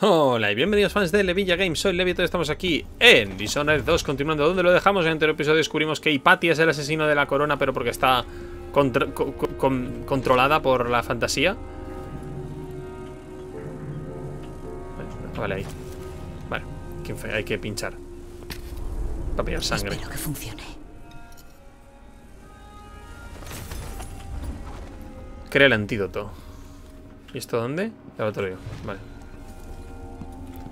Hola y bienvenidos fans de Levilla Games, soy Levi y estamos aquí en Dishonored 2 Continuando donde lo dejamos, en el anterior episodio descubrimos que Hipatia es el asesino de la corona Pero porque está contra- con- controlada por la fantasía. Vale, ahí. Vale, hay que pinchar. Para pillar sangre. Espero que funcione. Crea el antídoto. ¿Y esto dónde? Laboratorio, vale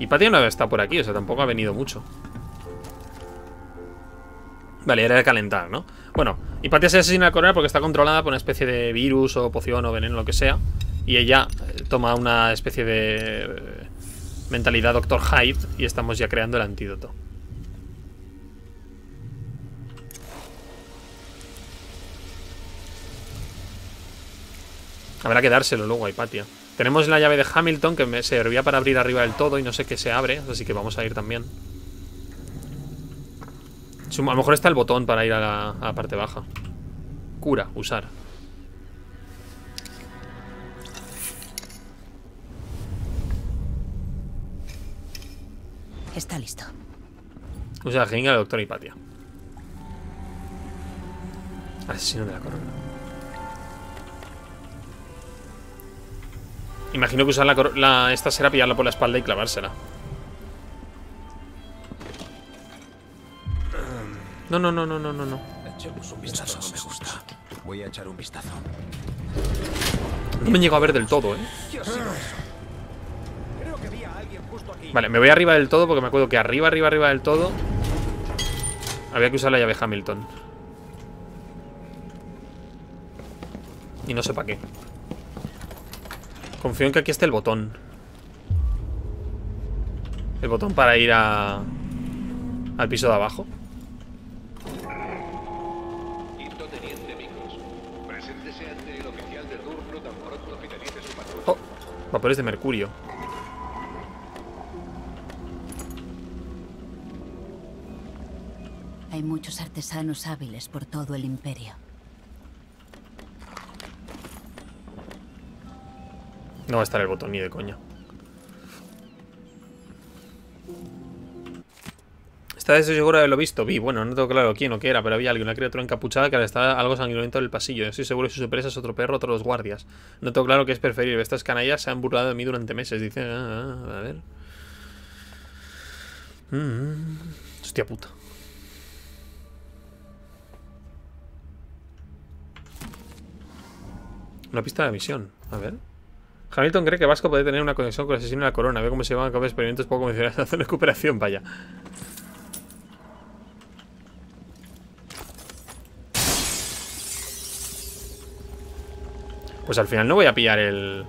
Hipatia no está por aquí, o sea, tampoco ha venido mucho Vale, era de calentar, ¿no? Bueno, Hipatia se asesina a la corona porque está controlada por una especie de virus o poción o veneno, lo que sea Y ella eh, toma una especie de eh, mentalidad Dr. Hyde Y estamos ya creando el antídoto Habrá que dárselo luego a Hipatia. Tenemos la llave de Hamilton que me servía para abrir arriba del todo y no sé qué se abre, así que vamos a ir también. A lo mejor está el botón para ir a la, a la parte baja. Cura, usar. Está listo. Usa la jeringa doctor Hipatia. Asesino de la corona. Imagino que usar la, la- esta será pillarla por la espalda y clavársela. No, no, no, no, no, no, no. Echemos un vistazo, no me gusta. Voy a echar un vistazo. No me llego a ver del todo, ¿eh? Vale, me voy arriba del todo porque me acuerdo que arriba, arriba, arriba del todo había que usar la llave Hamilton. Y no sé para qué. Confío en que aquí esté el botón. El botón para ir a... Al piso de abajo. Quinto Teniente Micros. Preséntese ante el oficial de turno tan pronto finalice su patrulla. Oh, vapores de mercurio. Hay muchos artesanos hábiles por todo el imperio. No va a estar el botón ni de coña. Esta vez seguro de haberlo visto. Vi, bueno, no tengo claro quién o qué era, pero había alguien, una criatura encapuchada que estaba algo sanguinoliento en el pasillo. Estoy seguro que su sorpresa es otro perro, otros guardias. No tengo claro qué es preferible. Estas canallas se han burlado de mí durante meses. Dice, ah, ah, a ver. Mm, hostia puta. Una pista de misión. A ver. Hamilton cree que Vasco puede tener una conexión con el asesino de la corona. Ve cómo se llevan a cabo experimentos poco convencionales de hacer recuperación, vaya. Pues al final no voy a pillar el...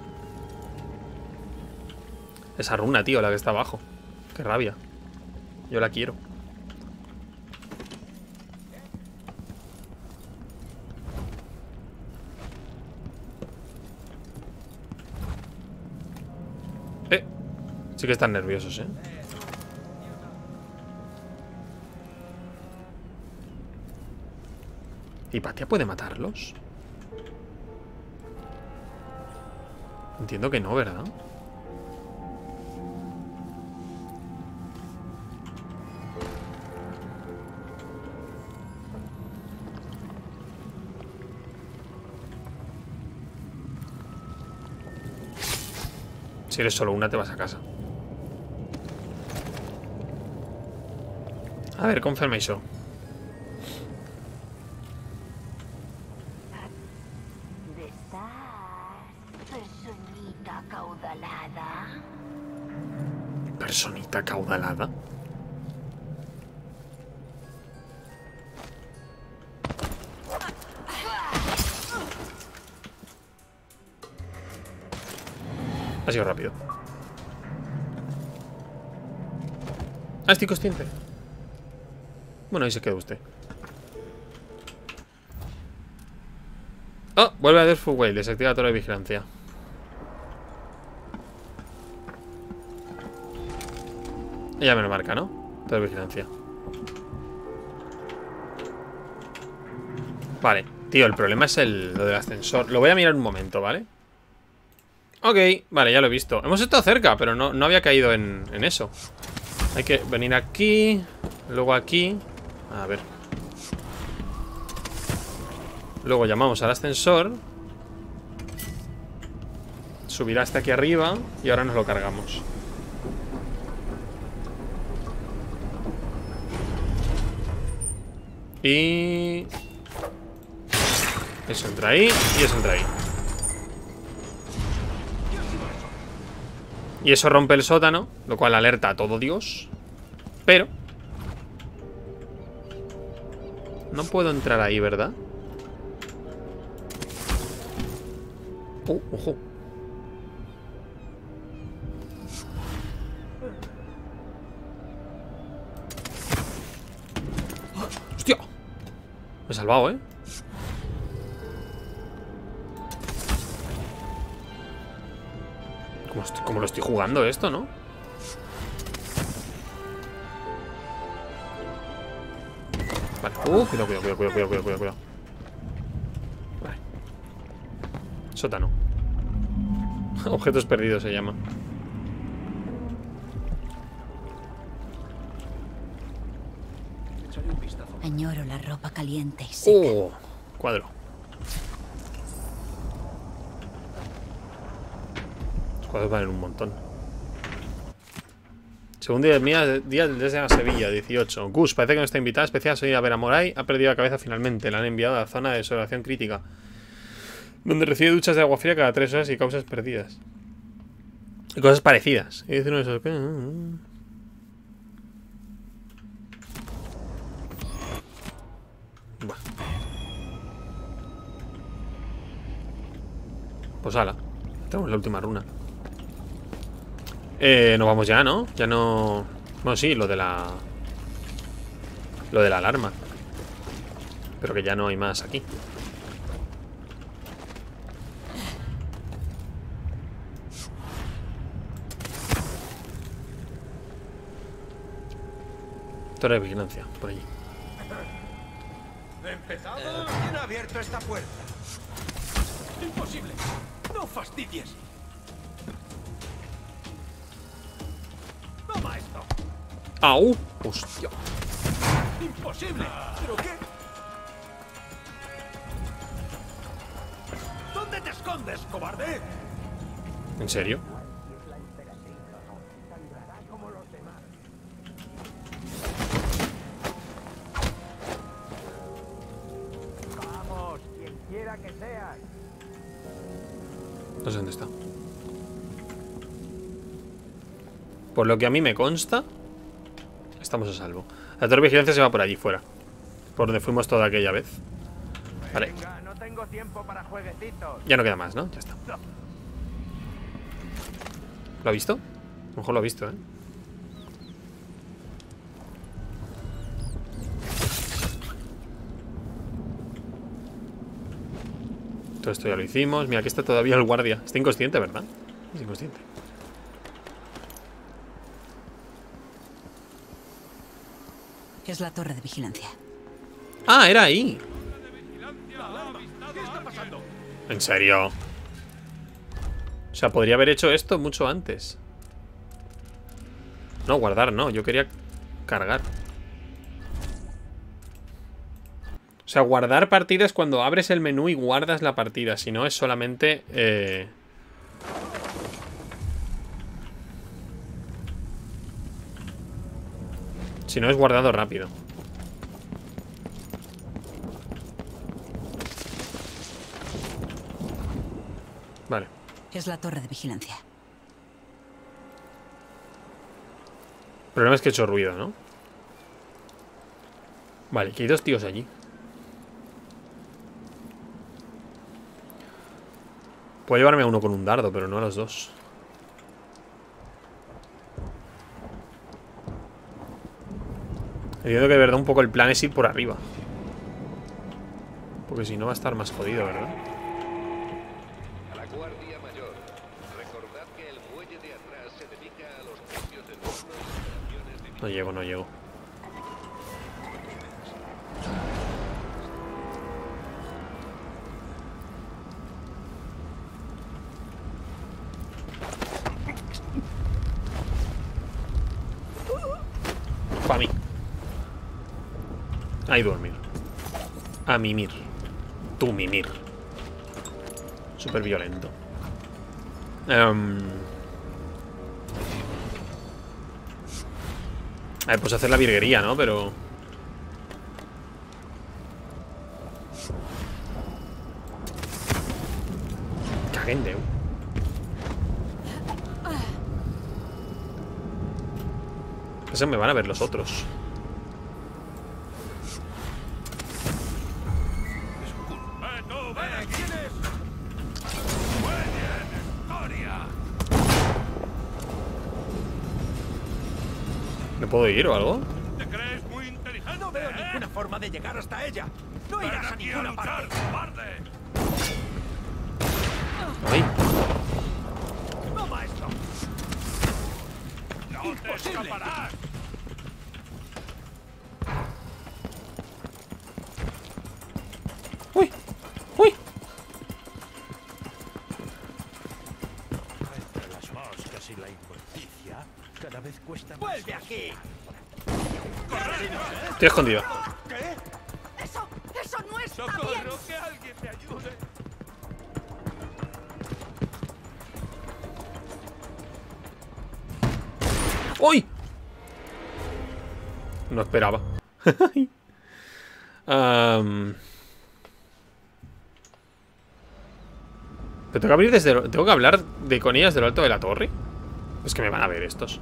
Esa runa, tío, la que está abajo. Qué rabia. Yo la quiero. Eh. Sí que están nerviosos, eh. ¿Hipatia puede matarlos? Entiendo que no, ¿verdad? Si eres solo una, te vas a casa. A ver, confirmation. personita caudalada. Personita caudalada. Ha sido rápido. Ah, estoy consciente. Bueno, ahí se queda usted. Oh, vuelve a Deathful Way. Desactiva la torre de vigilancia. Ya me lo marca, ¿no? Torre de vigilancia. Vale. Tío, el problema es el, lo del ascensor. Lo voy a mirar un momento, ¿vale? Ok, vale, ya lo he visto. Hemos estado cerca, pero no, no había caído en eso. Hay que venir aquí, luego aquí. A ver. Luego llamamos al ascensor. Subirá hasta aquí arriba y ahora nos lo cargamos. Y... Eso entra ahí y eso entra ahí. Y eso rompe el sótano, lo cual alerta a todo Dios. Pero... No puedo entrar ahí, ¿verdad? Oh, ojo. Me he salvado, ¿eh? ¿Cómo, estoy- cómo lo estoy jugando esto, no? Uh, cuidado, cuidado, cuidado, cuidado, cuidado, cuidado, cuidado. Vale. Sótano. Objetos perdidos se llama. Añoro la ropa caliente y seca. Oh, cuadro. Los cuadros valen un montón. Segundo día, mía, día desde a Sevilla, 18. Gus, parece que no está invitada especial. Soy a ver a Moray. Ha perdido la cabeza finalmente. La han enviado a la zona de observación crítica. Donde recibe duchas de agua fría cada tres horas y causas perdidas. Y cosas parecidas. Y dice uno de. Pues ala. Tenemos la última runa. Eh, nos vamos ya, ¿no? Ya no... Bueno, sí, lo de la... Lo de la alarma. Pero que ya no hay más aquí. Torre de vigilancia, por allí. ¿Empezado? ¿Quién ha abierto esta puerta? ¡Imposible! ¡No fastidies! ¡Au! ¡Hostia! ¡Imposible! ¿Pero qué? ¿Dónde te escondes, cobarde? ¿En serio? Vamos, quien quiera que seas. No sé dónde está. Por lo que a mí me consta, estamos a salvo. La torre de vigilancia se va por allí fuera. Por donde fuimos toda aquella vez. Vale, Venga, no tengo tiempo para jueguecitos. ya no queda más, ¿no? Ya está. ¿Lo ha visto? A lo mejor lo ha visto, ¿eh? Todo esto ya lo hicimos. Mira, aquí está todavía el guardia. Está inconsciente, ¿verdad? Es inconsciente. Es la torre de vigilancia. Ah, era ahí. ¿Qué está pasando? ¿En serio? O sea, podría haber hecho esto mucho antes. No, guardar, no. Yo quería cargar. O sea, guardar partida es cuando abres el menú y guardas la partida. Si no, es solamente... eh, Si no, es guardado rápido. Vale. Es la torre de vigilancia. El problema es que he hecho ruido, ¿no? Vale, que hay dos tíos allí. Puedo llevarme a uno con un dardo, pero no a los dos. Entiendo que de verdad un poco el plan es ir por arriba. Porque si no va a estar más jodido, ¿verdad? No llego, no llego. Para mí. Ahí dormir. A mimir. Tu mimir. Súper violento. Em. A ver, pues hacer la virguería, ¿no? Pero... Caguen Déu. Eso me van a ver los otros. Puedo ir o algo? ¿Te crees muy inteligente? No veo eh? ninguna forma de llegar hasta ella. No Ven irás a aquí a ninguna luchar, parte. cobarde. Ay, Toma esto. ¡No te Imposible. escaparás! Estoy escondido. ¿Qué? ¡Eso! ¡Eso no está bien! ¡Socorro, que alguien me ayude! ¡Uy! No esperaba. Am. ¿Pero tengo que abrir desde... lo- ¿Tengo que hablar de con ellas de lo alto de la torre? Es que me van a ver estos.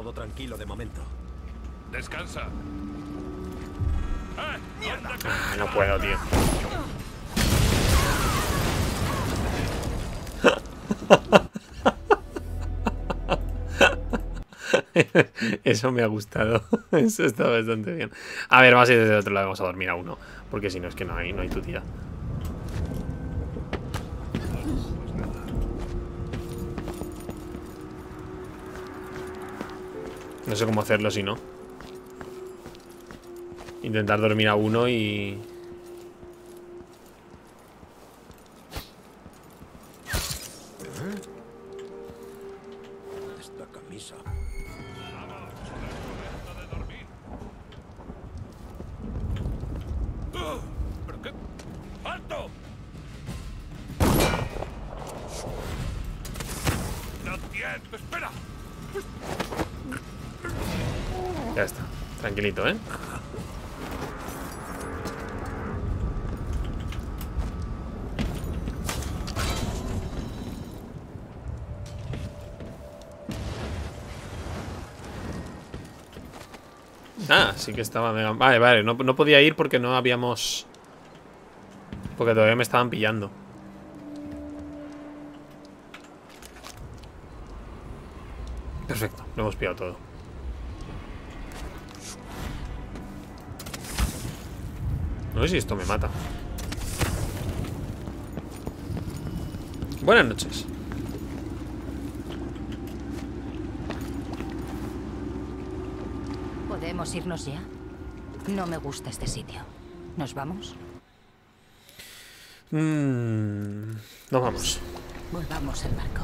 Todo tranquilo de momento. descansa. ¡Eh! Ah, no puedo, tío. Eso me ha gustado. Eso está bastante bien. A ver, vamos a ir desde el otro lado. Vamos a dormir a uno. Porque si no, es que no hay, no hay tu tía. No sé cómo hacerlo si no. Intentar dormir a uno y... que estaba mega... Vale, vale, no, no podía ir porque no habíamos... Porque todavía me estaban pillando. Perfecto, lo hemos pillado todo. No sé si esto me mata. Buenas noches. ¿Podemos irnos ya? No me gusta este sitio. ¿Nos vamos? Mm, nos vamos. Volvamos al barco.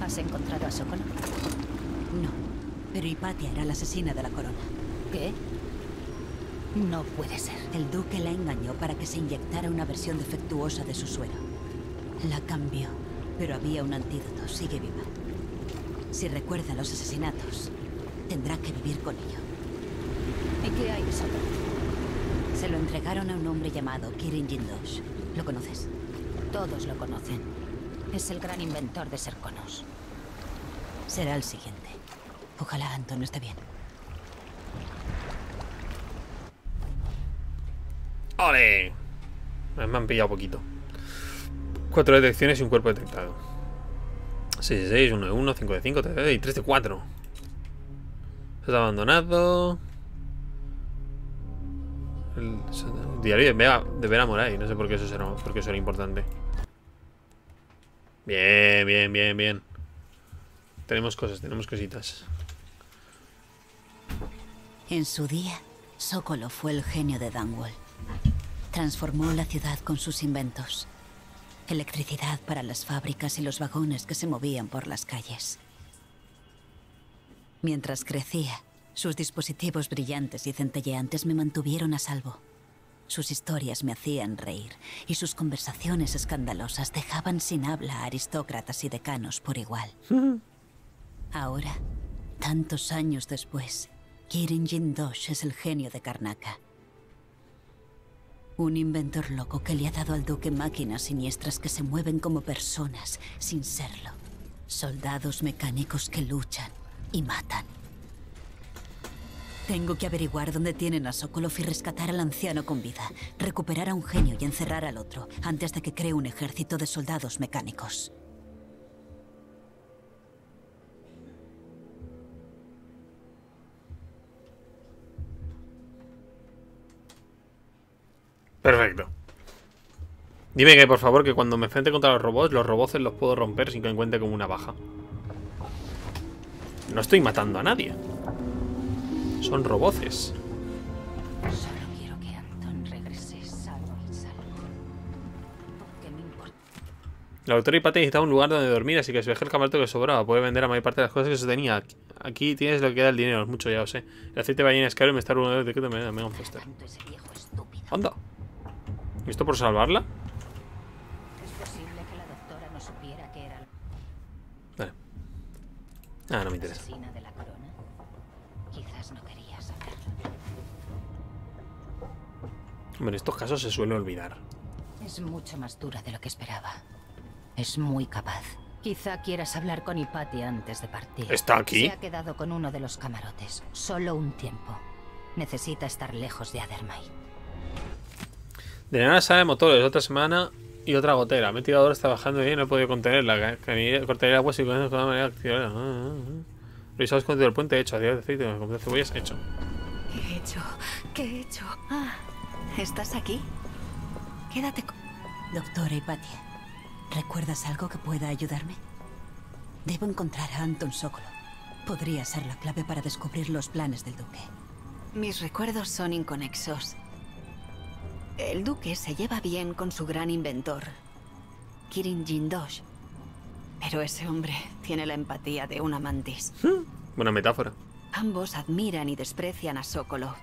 ¿Has encontrado a Sokolov? No, pero Hipatia era la asesina de la corona. ¿Qué? No puede ser. El duque la engañó para que se inyectara una versión defectuosa de su suero. La cambió, pero había un antídoto, sigue viva. Si recuerda los asesinatos, tendrá que vivir con ello. ¿Y qué hay Sokolov? Se lo entregaron a un hombre llamado Kirin Jindosh. ¿Lo conoces? Todos lo conocen. Es el gran inventor de Serconos. Será el siguiente. Ojalá Anton esté bien. ¡Ole! Me han pillado poquito. Cuatro detecciones y un cuerpo detectado. 6 de 6, 1 de 1, 5 de 5, 3 de y 3 de 4. Se ha abandonado. El, el diario de Vera, de Vera Moray. No sé por qué eso será, por qué eso era importante. Bien, bien, bien, bien. Tenemos cosas, tenemos cositas. En su día, Sokolo fue el genio de Dunwall. Transformó la ciudad con sus inventos. Electricidad para las fábricas y los vagones que se movían por las calles. Mientras crecía, sus dispositivos brillantes y centelleantes me mantuvieron a salvo. Sus historias me hacían reír y sus conversaciones escandalosas dejaban sin habla a aristócratas y decanos por igual. Ahora, tantos años después, Kirin Jindosh es el genio de Karnaka. Un inventor loco que le ha dado al duque máquinas siniestras que se mueven como personas sin serlo. Soldados mecánicos que luchan y matan. Tengo que averiguar dónde tienen a Sokolov y rescatar al anciano con vida, recuperar a un genio y encerrar al otro, antes de que cree un ejército de soldados mecánicos. Perfecto. Dime que, por favor, que cuando me enfrente contra los robots, los robots los puedo romper sin que me cuente como una baja. No estoy matando a nadie. Son roboces. Solo quiero que Anton regrese sano y salvo. ¿Qué me importa? La doctora Hipatia necesitaba un lugar donde dormir, así que si deja el camarote que sobraba, puede vender la mayor parte de las cosas que se tenía. Aquí tienes lo que queda del dinero, es mucho ya lo sé. El aceite de ballena es caro y me está uno de que me da un Foster. Anda. ¿Y esto por salvarla? Vale. Ah, no me interesa. Hombre, en estos casos se suele olvidar. Es mucho más dura de lo que esperaba. Es muy capaz. Quizá quieras hablar con Hipatia antes de partir. ¿Está aquí? Se ha quedado con uno de los camarotes. Solo un tiempo. Necesita estar lejos de Adermay. De nada sabe motores, otra semana y otra gotera. Me he tirado horas trabajando bien y no he podido contenerla. Cortaría agua y con de toda manera activarla. Ah, ah, ah. El puente hecho. Adiós de aceite, con de cebollas hecho. ¿Qué he hecho? ¿Qué he hecho? Ah, ¿estás aquí? Quédate con... Doctora Hipatia, ¿recuerdas algo que pueda ayudarme? Debo encontrar a Anton Sokolov. Podría ser la clave para descubrir los planes del duque. Mis recuerdos son inconexos. El duque se lleva bien con su gran inventor, Kirin Jindosh. Pero ese hombre tiene la empatía de una mantis. Buena metáfora. Ambos admiran y desprecian a Sokolov.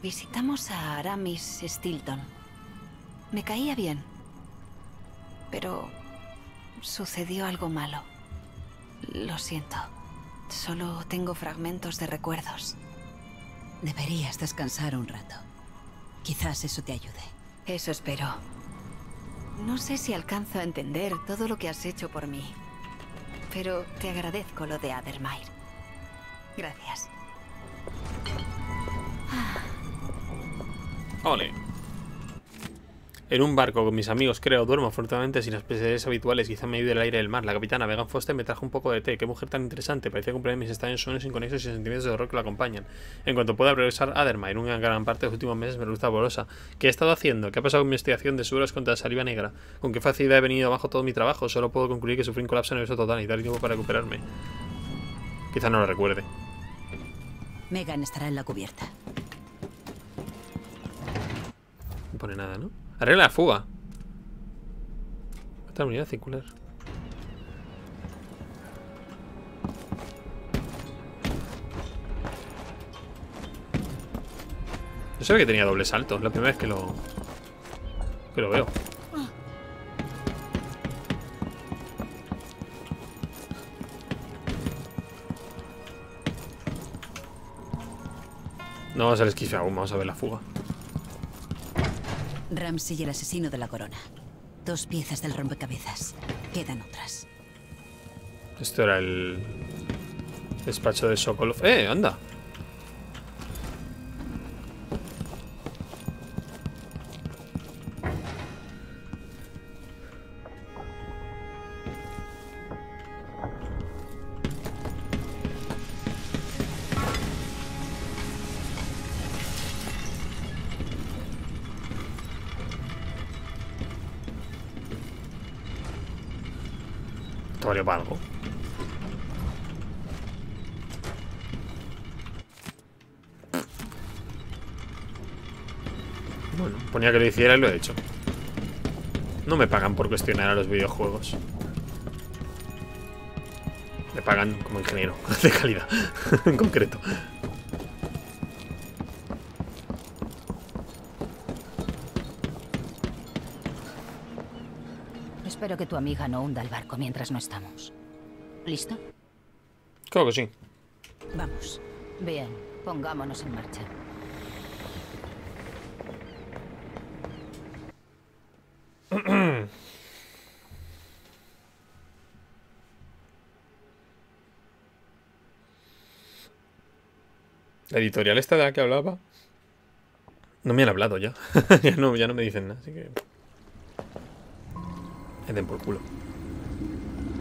Visitamos a Aramis Stilton. Me caía bien. Pero sucedió algo malo. Lo siento. Solo tengo fragmentos de recuerdos. Deberías descansar un rato. Quizás eso te ayude. Eso espero. No sé si alcanzo a entender todo lo que has hecho por mí, pero te agradezco lo de Adermire. Gracias. Ole. En un barco con mis amigos, creo, duermo afortunadamente sin las pesadillas habituales, quizá me ayude el aire del mar. La capitana Megan Foster me trajo un poco de té. Qué mujer tan interesante. Parecía cumplir mis extraños sueños inconexos y sentimientos de horror que la acompañan. En cuanto pueda regresar a Adermire, una gran parte de los últimos meses me resulta bolosa. ¿Qué he estado haciendo? ¿Qué ha pasado con mi investigación de seguros contra la saliva negra? ¿Con qué facilidad he venido abajo todo mi trabajo? Solo puedo concluir que sufrí un colapso nervioso total y dar tiempo para recuperarme. Quizá no lo recuerde. Megan estará en la cubierta. No pone nada, ¿no? Arregla la fuga. Otra unidad circular. No sabía que tenía doble salto. Es la primera vez que lo. que lo veo. No vamos al esquife aún, vamos a ver la fuga. Ramsey y el asesino de la corona. Dos piezas del rompecabezas. Quedan otras. Esto era el. Despacho de Sokolov. ¡Eh, anda! Algo. Bueno, ponía que lo hiciera y lo he hecho. No me pagan por cuestionar a los videojuegos. Me pagan como ingeniero de calidad, en concreto. Espero que tu amiga no hunda el barco mientras no estamos. ¿Listo? Creo que sí. Vamos. Bien, pongámonos en marcha. La editorial esta de la que hablaba. No me han hablado ya. ya, no, ya no me dicen nada, así que. Me den por culo.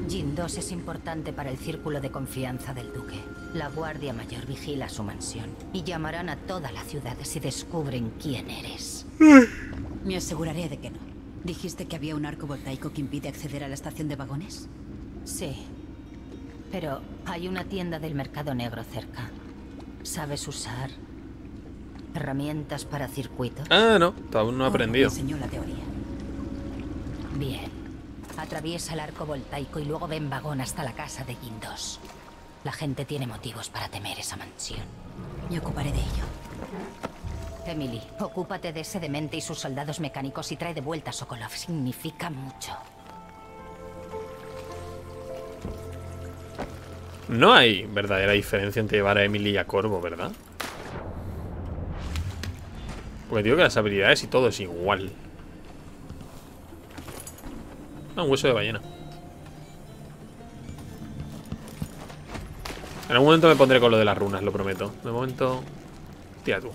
Jin 2 es importante para el círculo de confianza del duque. La Guardia Mayor vigila su mansión y llamarán a toda la ciudad si descubren quién eres. Me aseguraré de que no. ¿Dijiste que había un arco voltaico que impide acceder a la estación de vagones? Sí. Pero hay una tienda del mercado negro cerca. ¿Sabes usar herramientas para circuitos? Ah, no, aún no he aprendido. enseñó la teoría. Bien. Atraviesa el arco voltaico y luego ven vagón hasta la casa de 2. La gente tiene motivos para temer esa mansión. Me ocuparé de ello. Emily, ocúpate de ese demente y sus soldados mecánicos y trae de vuelta a Sokolov. Significa mucho. No hay verdadera diferencia entre llevar a Emily y a Corvo, ¿verdad? Porque digo que las habilidades y todo es igual. Ah, un hueso de ballena. En algún momento me pondré con lo de las runas, lo prometo. De momento... Tía tú.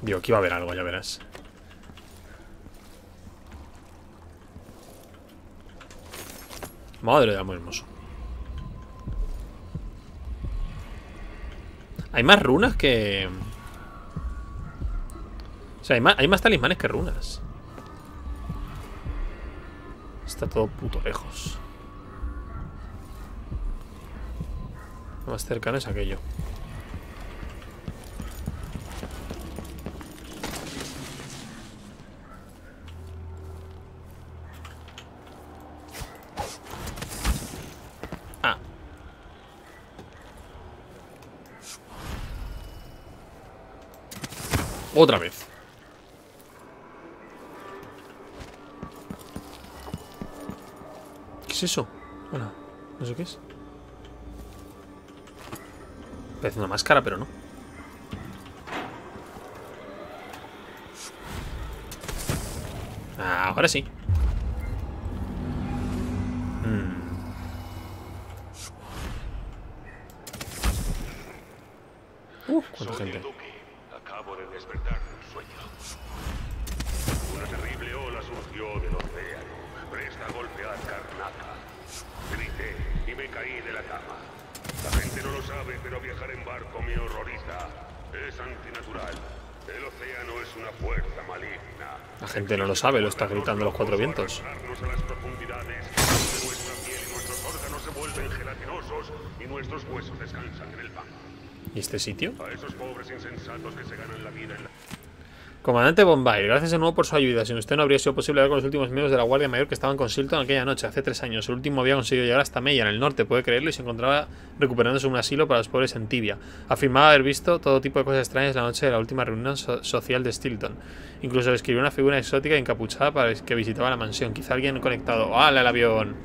Digo, aquí va a haber algo, ya verás. Madre de amor hermoso. Hay más runas que... O sea, hay más, hay más talismanes que runas. Está todo puto lejos. Lo más cercano es aquello. Otra vez. ¿Qué es eso? Bueno, no sé qué es. Parece una máscara, pero no. Ah, ahora sí. Mm. Uh, cuánta Soy el gente. duque. Acabo de despertar de un sueño. Una terrible ola surgió del océano, presta a golpear Karnaka. Grité y me caí de la cama. La gente no lo sabe, pero viajar en barco me horroriza. Es antinatural. El océano es una fuerza maligna. La gente no lo sabe, lo está gritando los cuatro vientos. Y nuestros órganos se vuelven gelatinosos y nuestros huesos descansan en el fango. ¿Y este sitio? A esos. Comandante Bombay, gracias de nuevo por su ayuda. Sin usted no habría sido posible hablar con los últimos miembros de la Guardia Mayor que estaban con Silton aquella noche, hace tres años. El último había conseguido llegar hasta Meya, en el norte, puede creerlo, y se encontraba recuperándose un asilo para los pobres en Tibia. Afirmaba haber visto todo tipo de cosas extrañas la noche de la última reunión so- social de Stilton. Incluso describió una figura exótica encapuchada para que visitaba la mansión. Quizá alguien conectado. ¡Hala, el avión!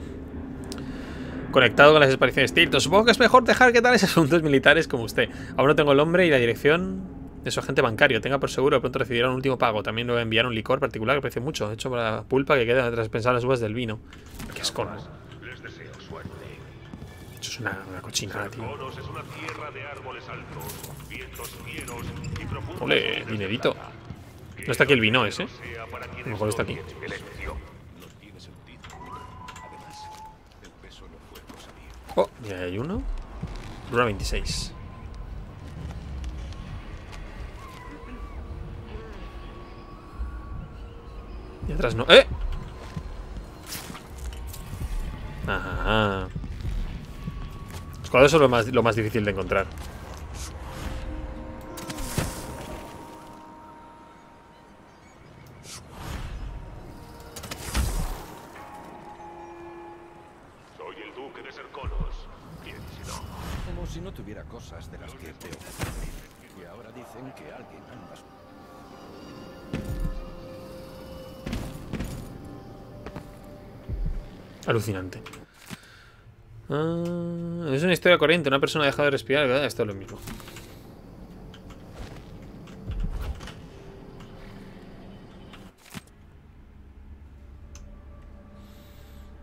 Conectado con las desapariciones de Stilton. Supongo que es mejor dejar que tales asuntos militares como usted. Aún no tengo el nombre y la dirección de su agente bancario. Tenga por seguro que pronto recibirá un último pago. También le enviaron un licor particular que aprecio mucho, hecho por la pulpa que queda tras pensar las uvas del vino. Qué suerte. Eso es una, una cochinada, tío. Ole, dinerito. No está aquí el vino ese. Para A lo mejor está aquí. Oh, ya hay uno. Dura 26. Y atrás no. ¡Eh! Ajá. Los cuadros son lo más, lo más difícil de encontrar. Alucinante. Ah, es una historia corriente. Una persona ha dejado de respirar. ¿verdad? Esto es lo mismo.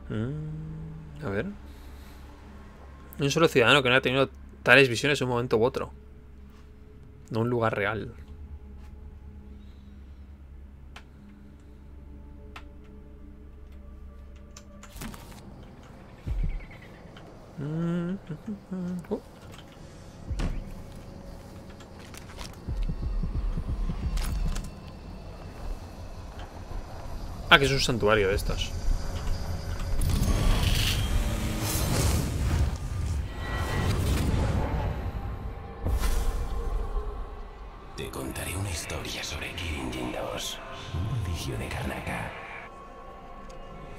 Mm, a ver. Un solo ciudadano que no ha tenido tales visiones en un momento u otro. No un lugar real. Ah, que es un santuario de estos. Te contaré una historia sobre Kirin Jindos, un prodigio de Karnaka.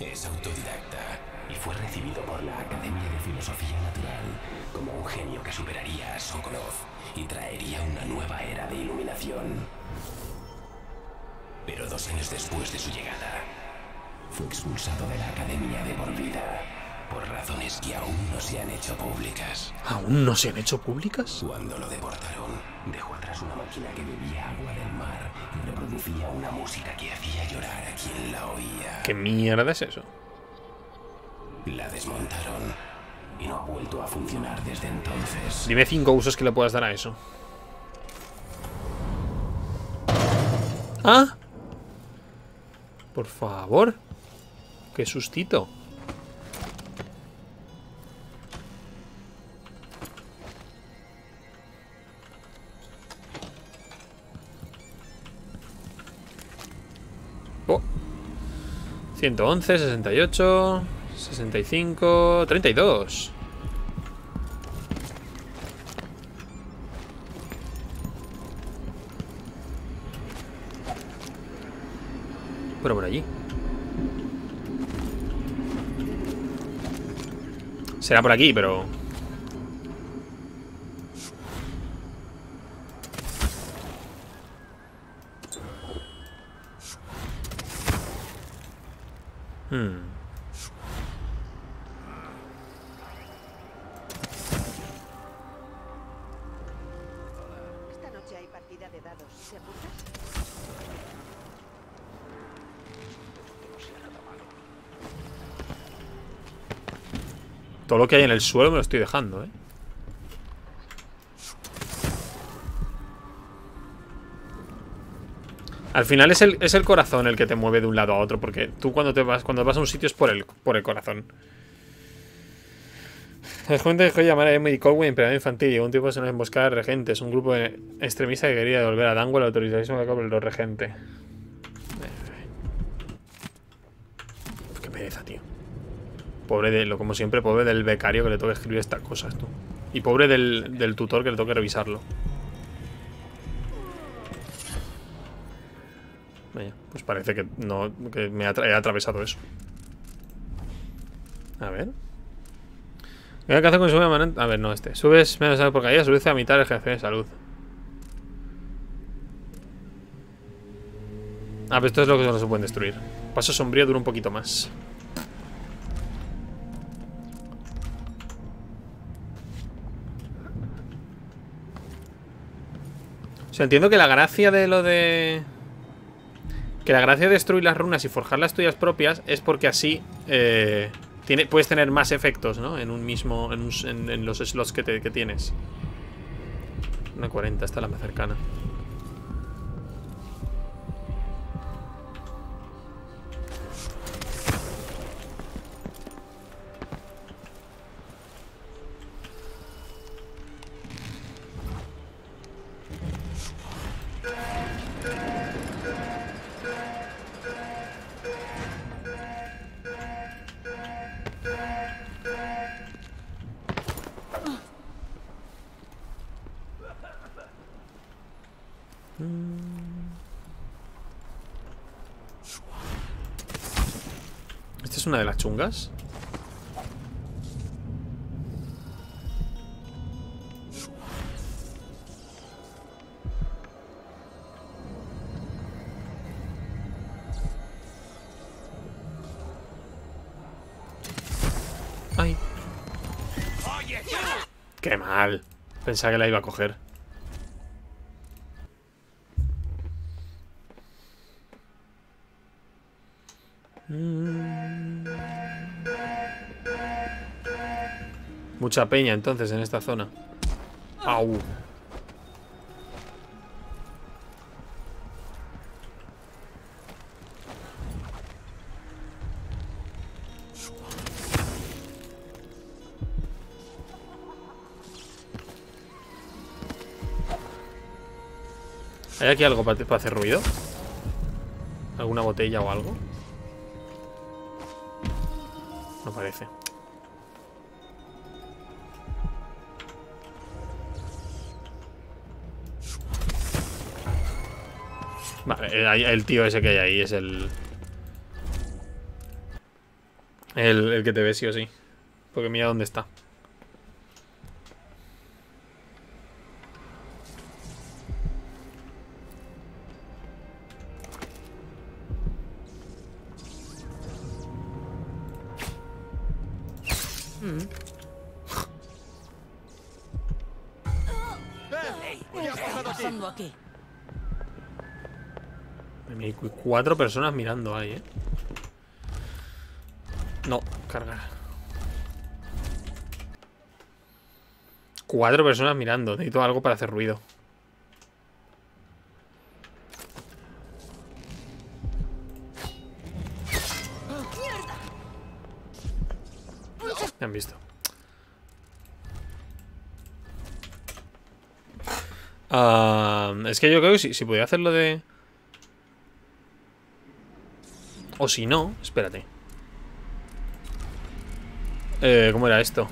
Es autodidacta y fue recibido por la Academia de Filosofía Natural como un genio que superaría a Sokolov y traería una nueva era de iluminación. Pero dos años después de su llegada, fue expulsado de la Academia de por vida por razones que aún no se han hecho públicas. ¿Aún no se han hecho públicas? Cuando lo deportaron, dejó atrás una máquina que bebía agua del mar y reproducía una música que hacía llorar a quien la oía. ¿Qué mierda es eso? La desmontaron y no ha vuelto a funcionar desde entonces. Dime cinco usos que le puedas dar a eso. ¿Ah? Por favor. Qué sustito. 111, 68, 65, 32. Pero por allí. Será por aquí, pero... que hay en el suelo me lo estoy dejando, ¿eh? Al final es el, es el corazón el que te mueve de un lado a otro, porque tú cuando te vas, cuando vas a un sitio es por el, por el corazón. El joven dejó llamar a Emily Colwyn emperador infantil y un tipo se nos emboscada de regentes, un grupo extremista que quería devolver a Dango el autoritarismo que por los regentes. Qué pereza, tío. Pobre de lo, como siempre, pobre del becario que le toque escribir estas cosas, tú. Y pobre del, del tutor que le toque revisarlo. Vaya, pues parece que no que me ha, tra- he atravesado eso. A ver. ¿Qué hace con su permanente? A ver, no este. Subes menos salud por caída, subes a mitad el jefe de salud. Ah, pero esto es lo que no se pueden destruir. Paso sombrío dura un poquito más. O sea, entiendo que la gracia de lo de... Que la gracia de destruir las runas y forjar las tuyas propias es porque así eh, puedes tener más efectos, ¿no? En un mismo... En, un- en los slots que, te- que tienes. Una 40, esta es la más cercana. Chungas? Ay. Qué mal. Pensaba que la iba a coger. Mucha peña entonces en esta zona. Au. ¿Hay aquí algo para, para hacer ruido? ¿Alguna botella o algo? No parece. Vale, el, tío ese que hay ahí es el... el... el que te ve sí o sí. Porque mira dónde está. ¿Qué está pasando aquí? Cuatro personas mirando ahí, ¿eh? No, cargar. Cuatro personas mirando. Necesito algo para hacer ruido. Me han visto. Ah, es que yo creo que si, si pudiera hacerlo de... O si no, espérate. Eh, ¿Cómo era esto?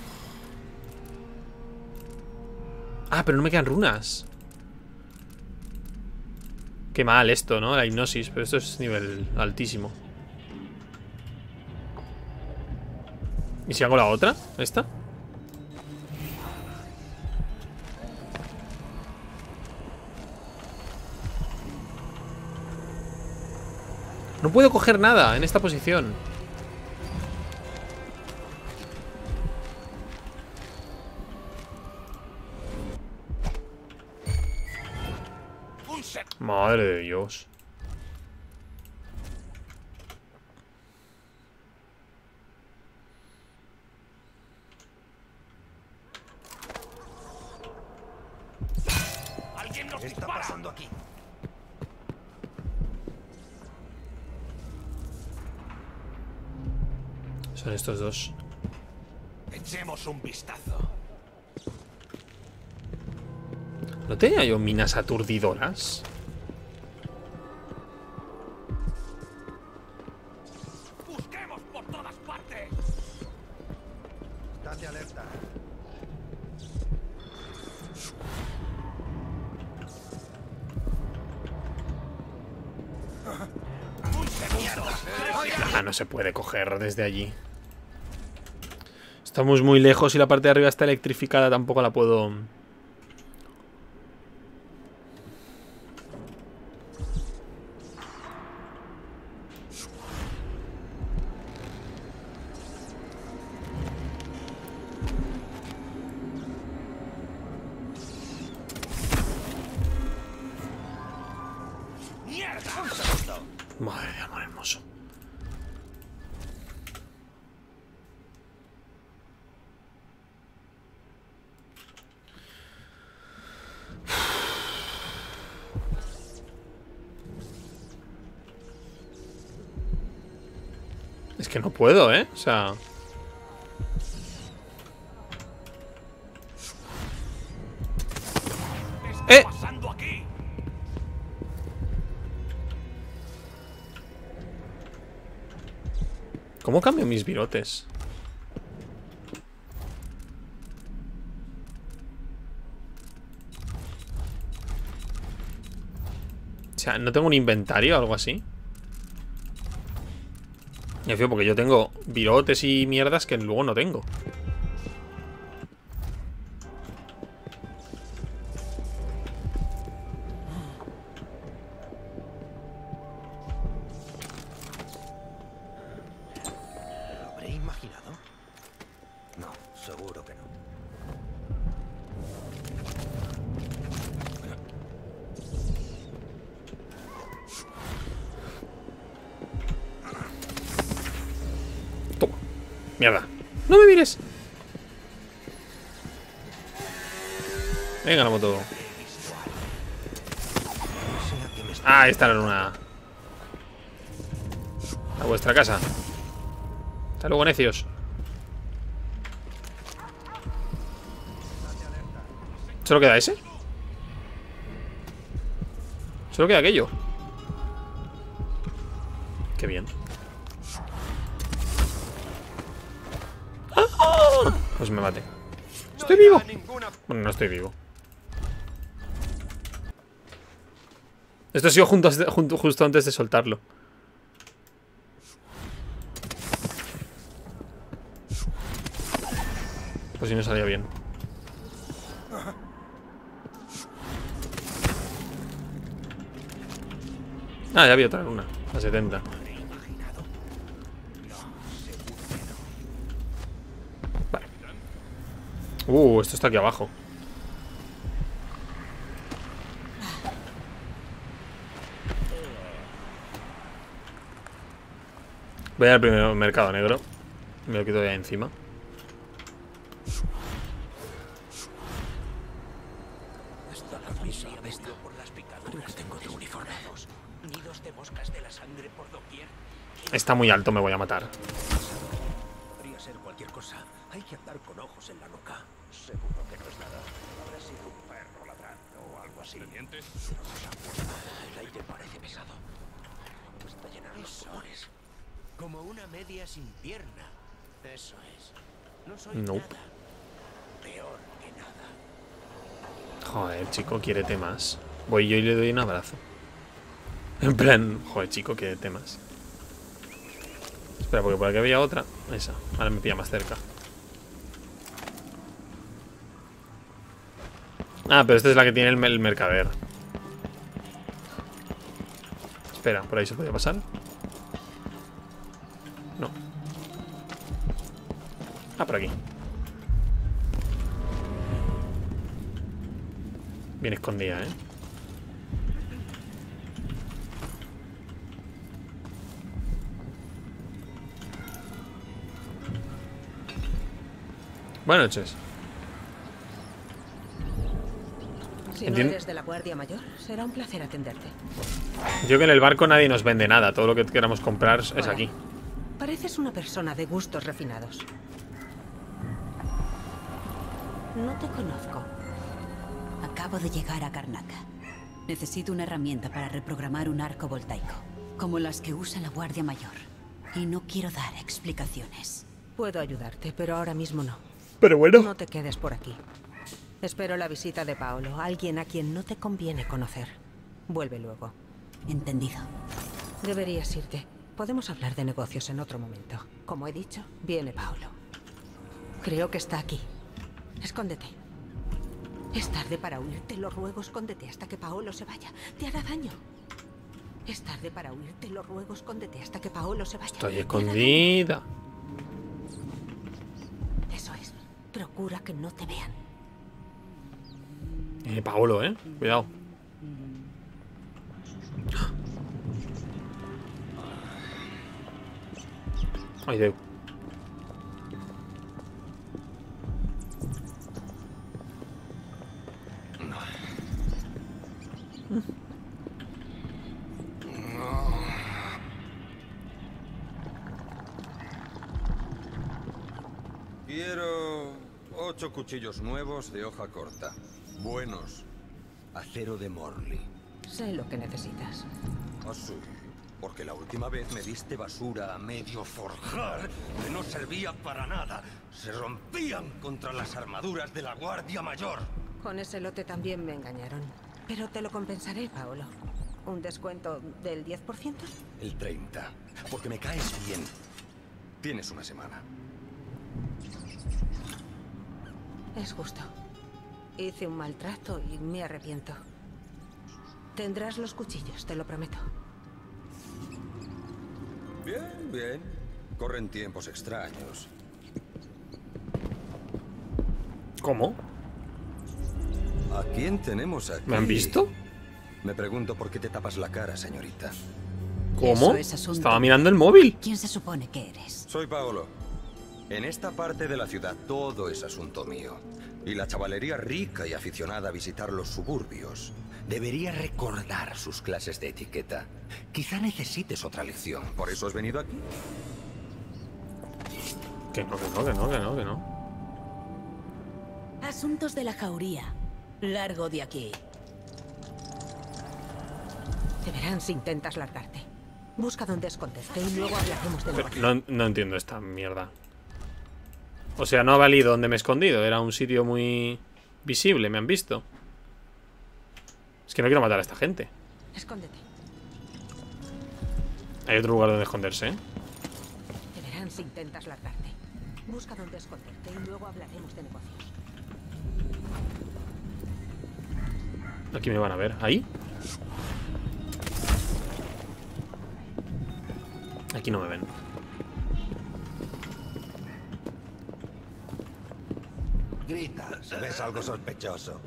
Ah, pero no me quedan runas. Qué mal esto, ¿no? La hipnosis, pero esto es nivel altísimo. ¿Y si hago la otra? ¿Esta? No puedo coger nada en esta posición. Madre de Dios. Estos dos. Echemos un vistazo. ¿No tenía yo minas aturdidoras? Busquemos por todas partes. Date alerta. Ah, no se puede coger desde allí. Estamos muy lejos y la parte de arriba está electrificada. Tampoco la puedo... Es que no puedo, ¿eh? O sea... ¡Eh! aquí? ¿Cómo cambio mis virotes? O sea, ¿no tengo un inventario o algo así? Me porque yo tengo virotes y mierdas que luego no tengo. ¿Solo queda ese? Solo queda aquello. Qué bien. Pues me mate. ¡Estoy vivo! Bueno, no estoy vivo. Esto ha sido junto, junto- justo antes de soltarlo. Ya había otra luna. A 70. Vale. Uh, esto está aquí abajo. Voy al primer mercado negro. Me lo quito ahí encima. Está muy alto, me voy a matar. Podría ser cualquier cosa. Hay que andar con ojos en la nuca. Seguro que no es nada. Habrá sido un perro ladrando o algo así. ¿Pendientes? El aire parece pesado. Está lleno de los pulmones. Como una media sin pierna. Eso es. No soy Nope. nada. Peor que nada. Joder, chico, quiérete más. Voy yo y le doy un abrazo. En plan, joder, chico, quiérete más. Espera, porque por aquí había otra. Esa. Ahora me pilla más cerca. Ah, pero esta es la que tiene el, el mercader. Espera, ¿por ahí se podía pasar? No. Ah, por aquí. Bien escondida, ¿eh? Buenas noches. Si no eres de la Guardia Mayor, será un placer atenderte. Yo que en el barco nadie nos vende nada. Todo lo que queramos comprar es Hola. aquí. Pareces una persona de gustos refinados. No te conozco. Acabo de llegar a Karnaka. Necesito una herramienta para reprogramar un arco voltaico, como las que usa la Guardia Mayor. Y no quiero dar explicaciones. Puedo ayudarte, pero ahora mismo no. Pero bueno. No te quedes por aquí. Espero la visita de Paolo, alguien a quien no te conviene conocer. Vuelve luego. Entendido. Deberías irte. Podemos hablar de negocios en otro momento. Como he dicho, viene Paolo. Creo que está aquí. Escóndete. Es tarde para huir, te lo ruego, escóndete hasta que Paolo se vaya. Te hará daño. Es tarde para huir, te lo ruego, escóndete hasta que Paolo se vaya. Estoy Te hará daño. escondida. Procura que no te vean. Eh, Paolo, eh. Cuidado. Ay, Dios. Cuchillos nuevos de hoja corta. Buenos. Acero de Morley. Sé lo que necesitas. Ah, sí. Porque la última vez me diste basura a medio forjar que no servía para nada. Se rompían contra las armaduras de la Guardia Mayor. Con ese lote también me engañaron. Pero te lo compensaré, Paolo. ¿Un descuento del 10%? El 30. Porque me caes bien. Tienes una semana. Es justo. Hice un maltrato y me arrepiento. Tendrás los cuchillos, te lo prometo. Bien, bien. Corren tiempos extraños. ¿Cómo? ¿A quién tenemos aquí? ¿Me han visto? Me pregunto por qué te tapas la cara, señorita. ¿Cómo? Es. Estaba mirando el móvil. ¿Quién se supone que eres? Soy Paolo. En esta parte de la ciudad todo es asunto mío. Y la chavalería rica y aficionada a visitar los suburbios debería recordar sus clases de etiqueta. Quizá necesites otra lección. ¿Por eso has venido aquí? Que no, que no, que no, que no, que no. Asuntos de la jauría. Largo de aquí. Te verán si intentas largarte. Busca dónde esconderte y luego hablaremos de nuevo. no, no entiendo esta mierda. O sea, no ha valido donde me he escondido. Era un sitio muy visible, me han visto. Es que no quiero matar a esta gente. Escóndete. Hay otro lugar donde esconderse, ¿eh? Te verán si intentas largarte. Busca dónde esconderte y luego hablaremos de negocios. Aquí me van a ver. ¿Ahí? Aquí no me ven. Grita, si ves algo sospechoso.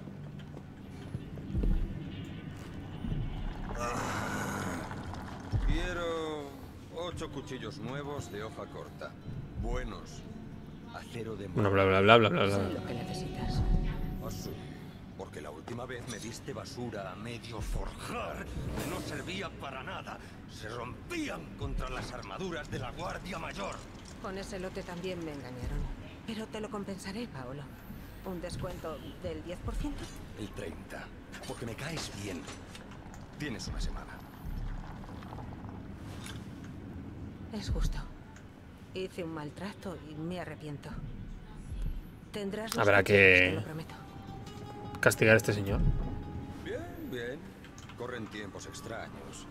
Quiero ocho cuchillos nuevos de hoja corta. Buenos. Acero de Bueno, bla, bla, bla, bla, bla, Sé bla. lo que necesitas. Ah, sí. Porque la última vez me diste basura a medio forjar que no servía para nada. Se rompían contra las armaduras de la Guardia Mayor. Con ese lote también me engañaron. Pero te lo compensaré, Paolo. ¿Un descuento del 10%? El 30. Porque me caes bien. Tienes una semana. Es justo. Hice un maltrato y me arrepiento. Tendrás Habrá que- lo prometo. Castigar a este señor. Bien, bien. Corren tiempos extraños.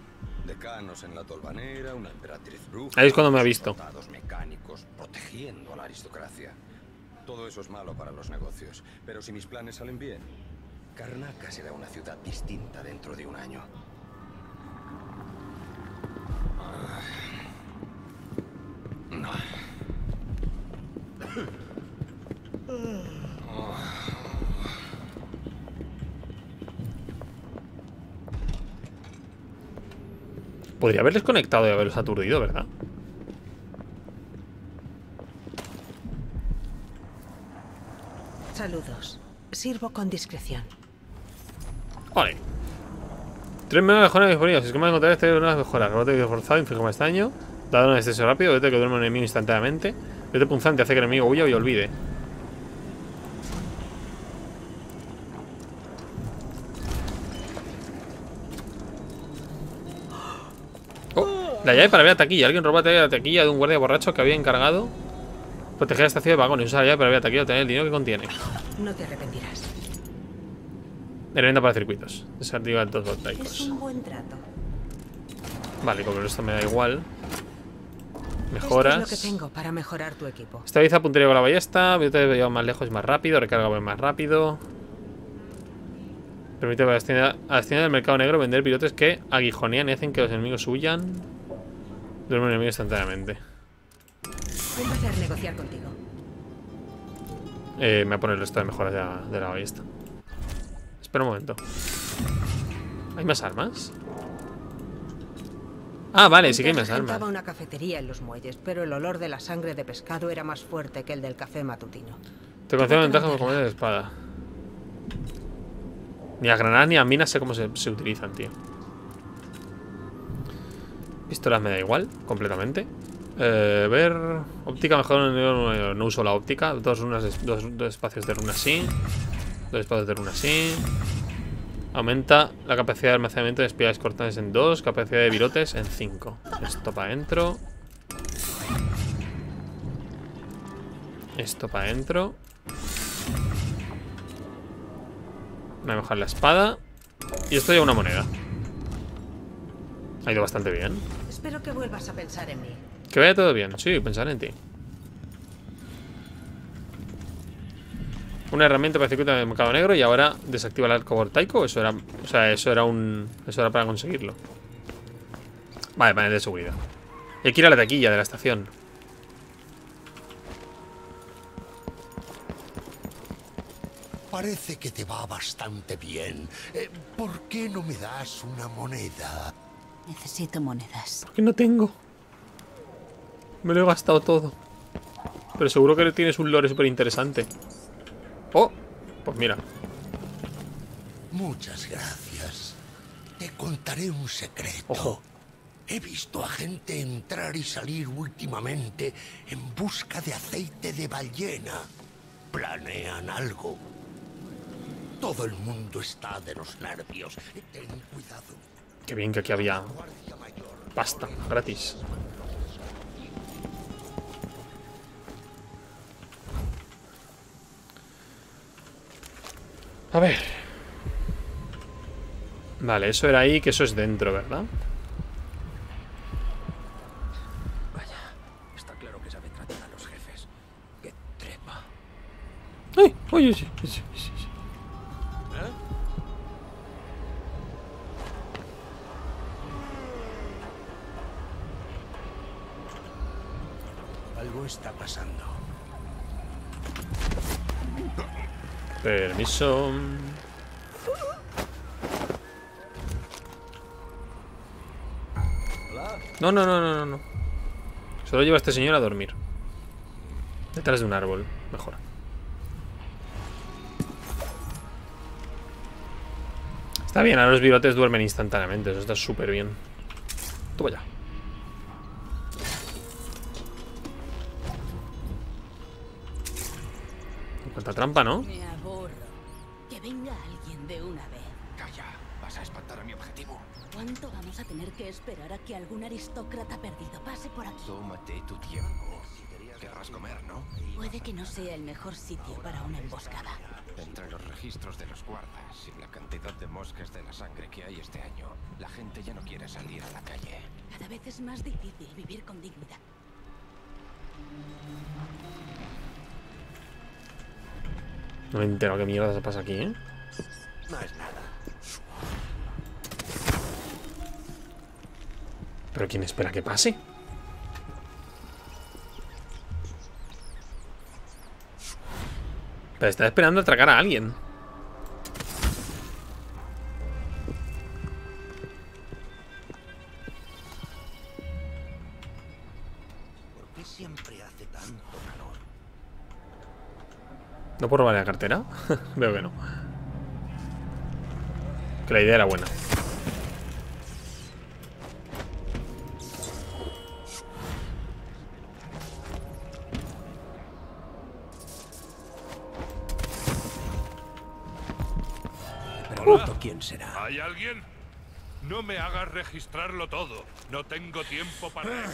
Decanos en la tolvanera, una emperatriz bruja. Ahí es cuando me ha visto. mecánicos protegiendo a la aristocracia. Todo eso es malo para los negocios. Pero si mis planes salen bien, Karnaca será una ciudad distinta dentro de un año. No. Podría haberles conectado y haberlos aturdido, ¿verdad? Saludos. Sirvo con discreción. Vale. Tres megas mejoras disponibles. Esquema de encontrar este unas mejoras. Rebote de forzado, inflige más daño. Dado un exceso rápido, vete que duerme un enemigo instantáneamente. Vete punzante, hace que el enemigo huya y olvide. Oh, la llave para ver la taquilla. Alguien robó la taquilla de un guardia borracho que había encargado proteger la estación de vagones. Usa la llave para ver y obtener el dinero que contiene. No te arrepentirás. Herramienta para circuitos. Desactiva Es voltaicos. un buen trato. Vale, con el resto me da igual. Esto Mejoras. es lo que tengo para mejorar tu equipo. Estabiliza puntería con la ballesta. Piloto de llevar más lejos y más rápido. Recarga más rápido. Permite a la destina- a la destina del mercado negro vender pilotes que aguijonean y hacen que los enemigos huyan. Duerme un enemigo instantáneamente. Un placer negociar contigo. Eh, me voy a poner el resto de mejoras ya de la ballesta. Espera un momento. ¿Hay más armas? Ah, vale, sí que hay más armas. una cafetería en los muelles, pero el olor de la sangre de pescado era más fuerte que el del café matutino. Te concedo ventaja por comer de espada. Ni a granadas ni a minas sé cómo se, se utilizan, tío. Pistolas me da igual, completamente. Eh, ver. Óptica mejor. No, uso la óptica. Dos, runas, dos, dos espacios de runa sí. Dos espacios de runa sí. Aumenta la capacidad de almacenamiento de espigas cortantes en 2. Capacidad de virotes en 5. Esto para adentro. Esto para adentro. Voy a mejorar la espada. Y esto ya una moneda. Ha ido bastante bien. Espero que vuelvas a pensar en mí. Que vaya todo bien. Sí, pensar en ti. Una herramienta para el circuito de mercado negro y ahora desactiva el arco voltaico. Eso era. O sea, eso era un. Eso era para conseguirlo. Vale, panel de seguridad. Y hay que ir a la taquilla de la estación. Parece que te va bastante bien. Eh, ¿Por qué no me das una moneda? Necesito monedas. Que no tengo. Me lo he gastado todo. Pero seguro que tienes un lore súper interesante. Oh, pues mira. Muchas gracias. Te contaré un secreto. Ojo. He visto a gente entrar y salir últimamente en busca de aceite de ballena. Planean algo. Todo el mundo está de los nervios. Ten cuidado. Qué bien que aquí había pasta gratis. A ver. Vale, eso era ahí, que eso es dentro, ¿verdad? Vaya, está claro que sabe tratar a los jefes. Que trepa. ¡Ay! Oye, sí, sí, sí, sí. ¿Eh? Algo está pasando. Permiso. No, no, no, no, no. Solo lleva a este señor a dormir. Detrás de un árbol, mejor. Está bien, ahora los bigotes duermen instantáneamente. Eso está súper bien. Toma ya. Cuánta trampa, ¿no? Tener que esperar a que algún aristócrata perdido pase por aquí? Tómate tu tiempo. Querrás comer, ¿no? Puede que no sea el mejor sitio para una emboscada. Entre los registros de los guardas y la cantidad de moscas de la sangre que hay este año, la gente ya no quiere salir a la calle. Cada vez es más difícil vivir con dignidad. No me entero qué mierda se pasa aquí, ¿eh? No es nada. ¿Pero quién espera que pase? Pero está esperando a atracar a alguien. ¿Por qué siempre hace tanto calor? ¿No puedo robar la cartera? Veo que no. Que la idea era buena. Quién será. ¿Hay alguien? No me hagas registrarlo todo. No tengo tiempo para eso.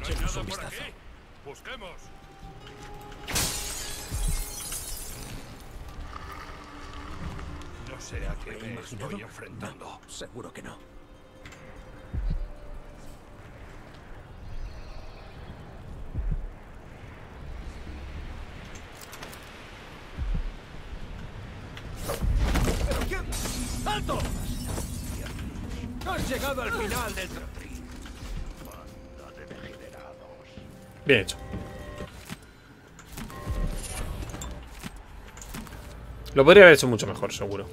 ¿No hay nada por aquí? Busquemos. No sé a qué ¿Me me estoy enfrentando. No, seguro que no. ¿Pero quién? ¡Alto! Llegado al final del Bien hecho. Lo podría haber hecho mucho mejor, seguro.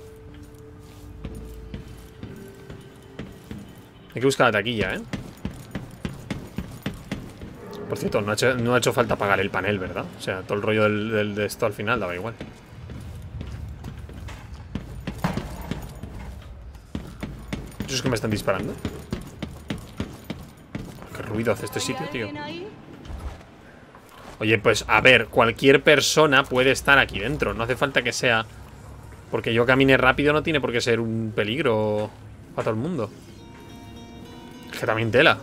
Hay que buscar la taquilla, ¿eh? Por cierto, no ha, hecho, no ha hecho falta pagar el panel, ¿verdad? O sea, todo el rollo del- de esto al final daba igual. ¿Eso es que me están disparando? Qué ruido hace este sitio, tío. Oye, pues a ver, cualquier persona puede estar aquí dentro. No hace falta que sea... Porque yo camine rápido no tiene por qué ser un peligro para todo el mundo. Es que también tela.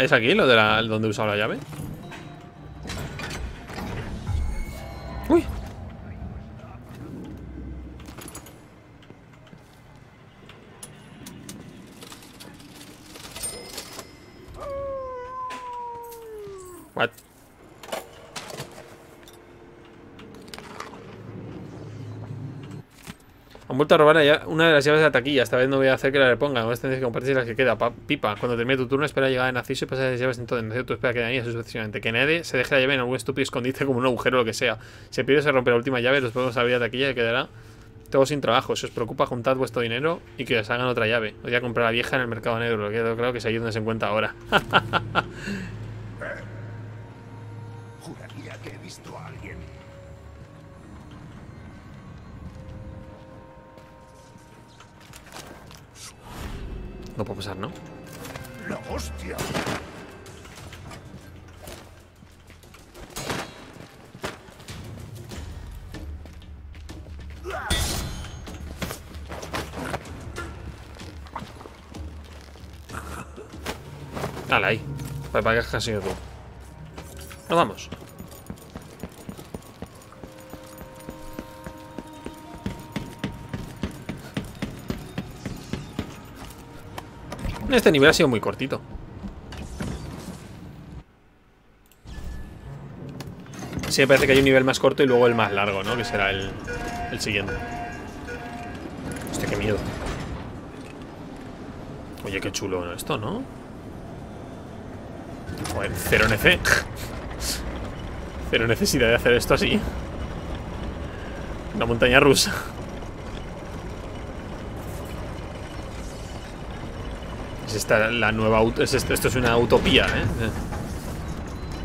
¿Es aquí lo de la, donde usado la llave? Vuelto a robar una de las llaves de la taquilla. Esta vez no voy a hacer que la repongan. Ahora tendréis que compartir las que queda. Pa- pipa, cuando termine tu turno, espera llegar a Naciso y pasar las llaves en todo. En Naciso, tú espera que eso sucesivamente. Que nadie se deje la llave en algún estúpido escondite como un agujero o lo que sea. Se pierde, se rompe la última llave, los podemos abrir la taquilla y quedará todo sin trabajo. Si os preocupa, juntad vuestro dinero y que os hagan otra llave. Voy a comprar la vieja en el mercado negro. Creo que es ahí donde se encuentra ahora. no puede pasar, ¿no? ¡La hostia! Dale ahí. Para, para que has sido tú. Nos vamos. Este nivel ha sido muy cortito. Sí, me parece que hay un nivel más corto y luego el más largo, ¿no? Que será el, el siguiente. Hostia, qué miedo. Oye, qué chulo esto, ¿no? Joder, cero nece. Cero necesidad de hacer esto así. Una montaña rusa. Es esta la nueva. Es esto, esto es una utopía, ¿eh?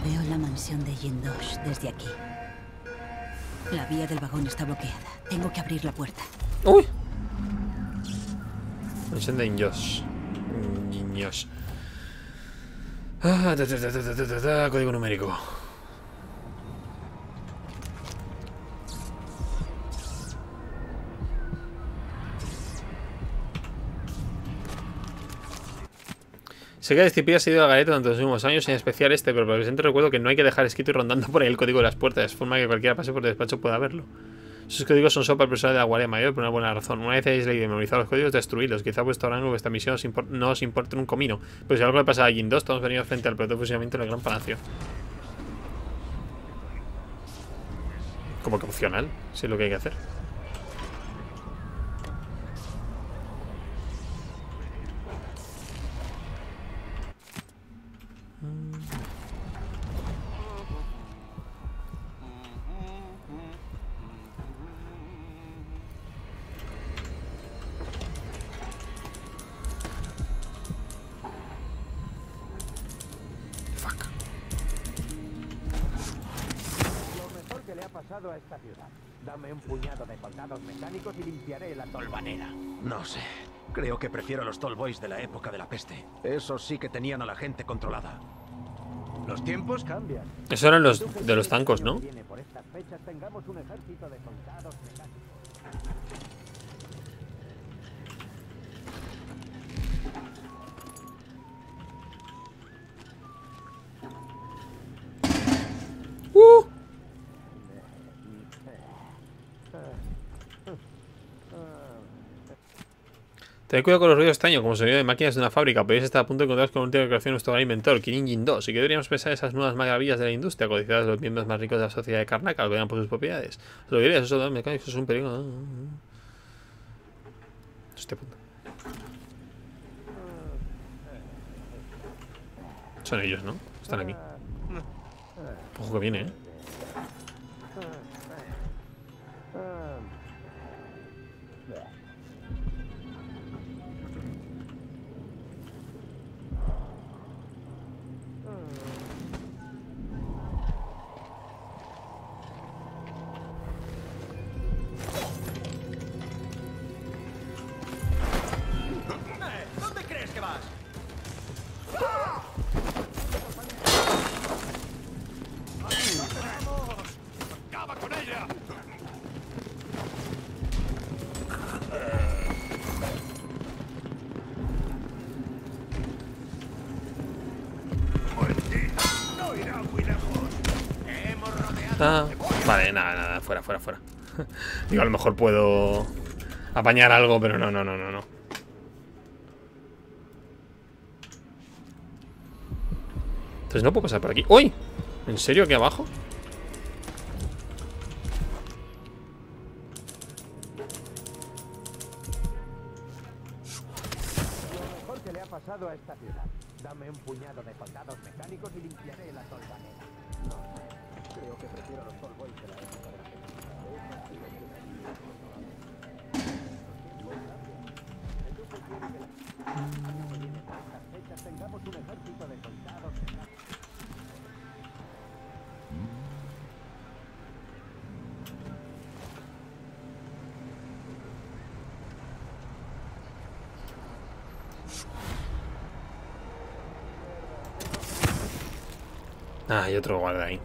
Veo la mansión de Jindosh desde aquí. La vía del vagón está bloqueada. Tengo que abrir la puerta. ¡Uy! Mansión de niños. Niños. Ah, ta, ta, ta, código numérico. Sé que Disciplina ha sido la galeta durante los últimos años, en especial este, pero por el presente recuerdo que no hay que dejar escrito y rondando por ahí el código de las puertas, de forma que cualquiera pase por el despacho pueda verlo. Esos códigos son solo para el personal de la Guardia Mayor por una buena razón. Una vez hayáis leído y memorizado los códigos, destruidlos. Quizá vuestro rango o vuestra misión no os importe un comino. Pero si algo le pasa a Jin 2, estamos venido frente al proto de fusilamiento del Gran Palacio. Como que opcional, si es lo que hay que hacer. Esta ciudad. Dame un puñado de soldados mecánicos y limpiaré la tolvanera. No sé. Creo que prefiero los Tall Boys de la época de la peste. Esos sí que tenían a la gente controlada. Los tiempos cambian. Esos eran los de los tancos, ¿no? Por estas fechas tengamos un ejército de soldados mecánicos. ¡Uh! Tened cuidado con los ruidos extraños, como sonido de máquinas de una fábrica. Podéis estar a punto de encontraros con un última creación de nuestro gran inventor, Kirin Jin 2. Y que deberíamos pensar en esas nuevas maravillas de la industria, codiciadas de los miembros más ricos de la sociedad de Karnak, al vean por sus propiedades. Lo diréis, esos soldados mecánicos es un peligro. Este punto. Son ellos, ¿no? Están aquí. Ojo que viene, ¿eh? Nada, nada, fuera, fuera, fuera. Digo, a lo mejor puedo apañar algo, pero no, no, no, no, no. Entonces no puedo pasar por aquí. ¡Uy! ¿En serio aquí abajo? Otro guarda ahí.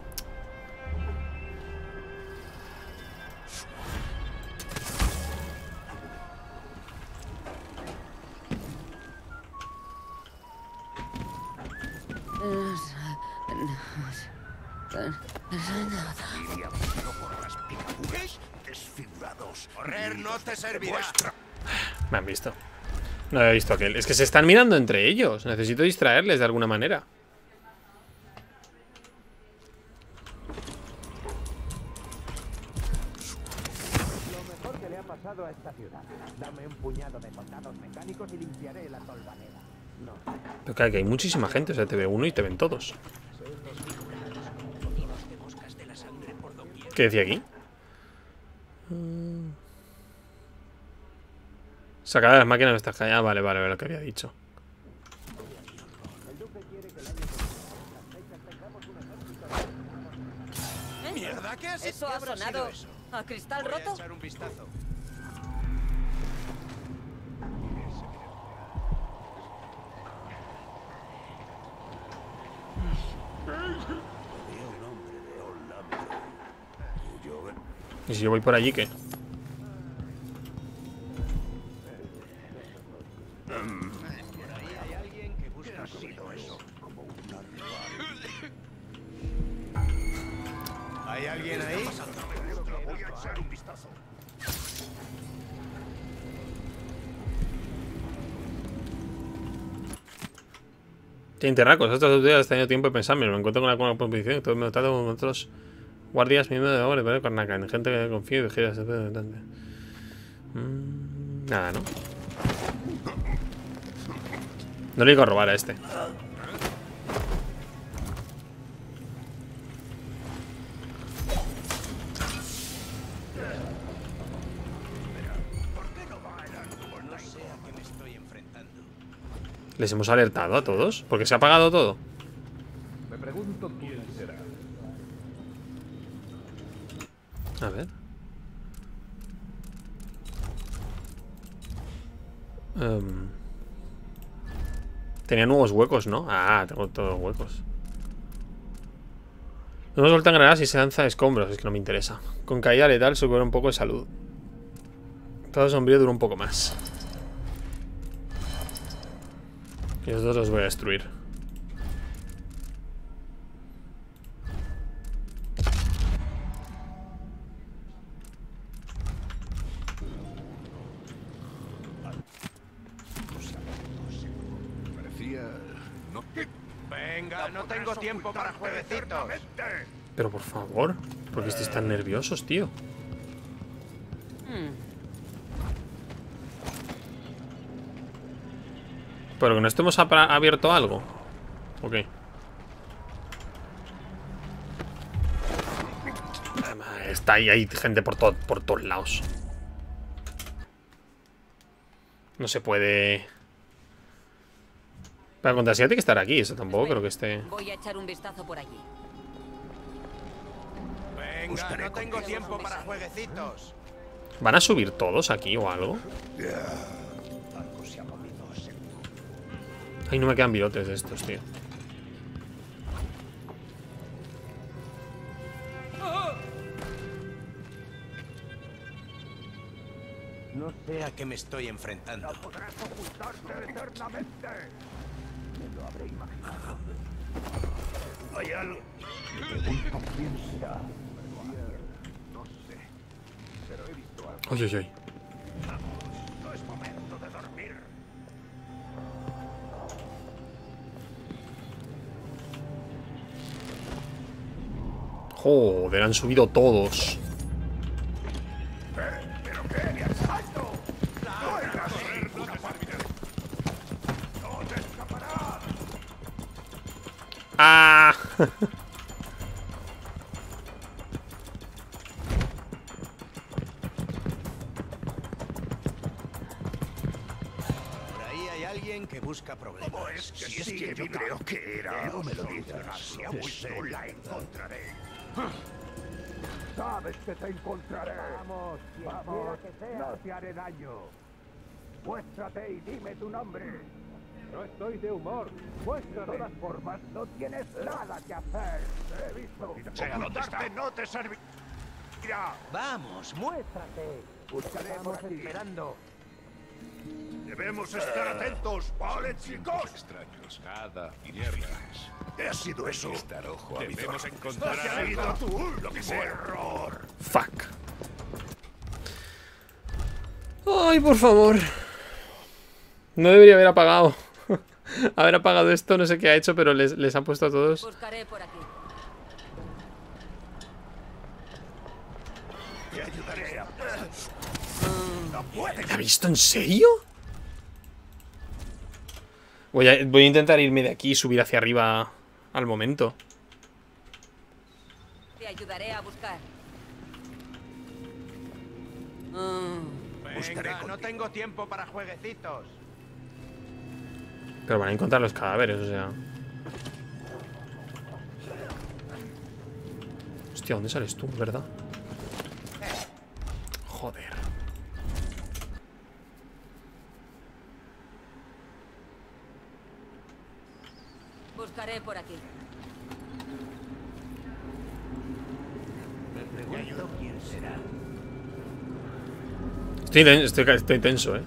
Me han visto. No había visto aquel. Es que se están mirando entre ellos. Necesito distraerles de alguna manera. Pasado a esta ciudad. Dame un puñado de soldados mecánicos y limpiaré la tolvanera. No, Pero claro, que hay muchísima gente. O sea, te ve uno y te ven todos. ¿Qué decía aquí? Mm. Sacada de las máquinas de estas calles. Ah, vale, vale, vale, lo que había dicho. ¿Mierda? ¿Qué has ¿Eso ¿Qué ha sonado eso? a cristal Voy a roto? echar un vistazo. Y si yo voy por allí, ¿qué? ¿Hay alguien ahí? Voy a echar un vistazo. Tiene terracos. Estas autoridades han tenido tiempo de pensar. Me encuentro con alguna proposición. Estoy notado con otros guardias miembros de obra. Pero Carnaca. En gente que confío y vigila. Mm, Nada, ¿no? No le digo robar a este. Sé a enfrentando. ¿Les hemos alertado a todos? Porque se ha apagado todo. Tenía nuevos huecos, ¿no? Ah, tengo todos huecos. No nos sueltan granadas y se lanza escombros, es que no me interesa. Con caída letal se un poco de salud. Todo sombrío dura un poco más. Y los dos los voy a destruir. tengo tiempo para juevecitos. Pero por favor, porque estáis tan nerviosos, tío? Hmm. Pero que no estemos abierto algo. Ok. Está ahí, hay gente por, todo, por todos lados. No se puede... Para contra tiene que estar aquí, eso tampoco creo que esté... Voy a echar un vistazo por allí. Venga, no tengo tiempo para jueguecitos. ¿Van a subir todos aquí o algo? Ay, no me quedan bigotes de estos, tío. No sé a qué me estoy enfrentando. No podrás ocultarte eternamente. Lo habré imaginado. Hay algo. Me pregunto quién será. No sé. Pero he visto algo. Uy. No es momento de dormir. Joder, han subido todos. ¡Ah! Por ahí hay alguien que busca problemas. ¿Cómo es que Si es sí, que yo creo que era. Luego me lo dices. gracia, Si aún no eh. la encontraré. Sabes que te encontraré. Vamos, vamos. No te haré daño. Muéstrate y dime tu nombre. No estoy de humor. Muéstrate. De todas formas, no tienes nada que hacer. He visto. Ocultarte no te servirá. Vamos, muéstrate. Buscaremos esperando. Debemos estar atentos, ¿vale, chicos? Extraños, nada, tinieblas. ¿Qué ha sido eso? Estar ojo Debemos encontrar ¿Has algo. tú? Lo que sea. error. Fuck. Ay, por favor. No debería haber apagado. haber apagado esto, no sé qué ha hecho, pero les, les ha puesto a todos. Buscaré por aquí. Te ayudaré a... No puede ¿La ha visto en serio? Voy a, voy a intentar irme de aquí y subir hacia arriba al momento. Te ayudaré a buscar. Mm. Venga, no tengo tiempo para jueguecitos. Pero van a encontrar los cadáveres, o sea. Hostia, ¿dónde sales tú, verdad? Joder. Buscaré por aquí. Me pregunto quién será. Estoy, estoy, estoy tenso, eh.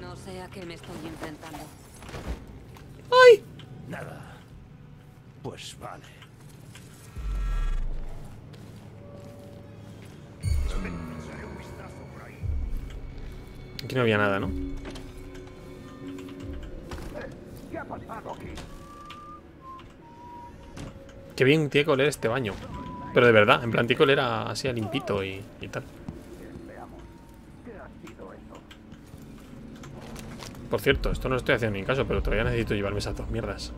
No sé a qué me estoy enfrentando. ¡Ay! Nada. Pues vale. Echaré un vistazo por ahí. Aquí no había nada, ¿no? ¿Qué ha pasado aquí? Qué bien tiene que oler este baño. Pero de verdad, en plan tiene que oler a- así limpito y, y tal. Por cierto, esto no lo estoy haciendo ni caso, pero todavía necesito llevarme esas dos mierdas.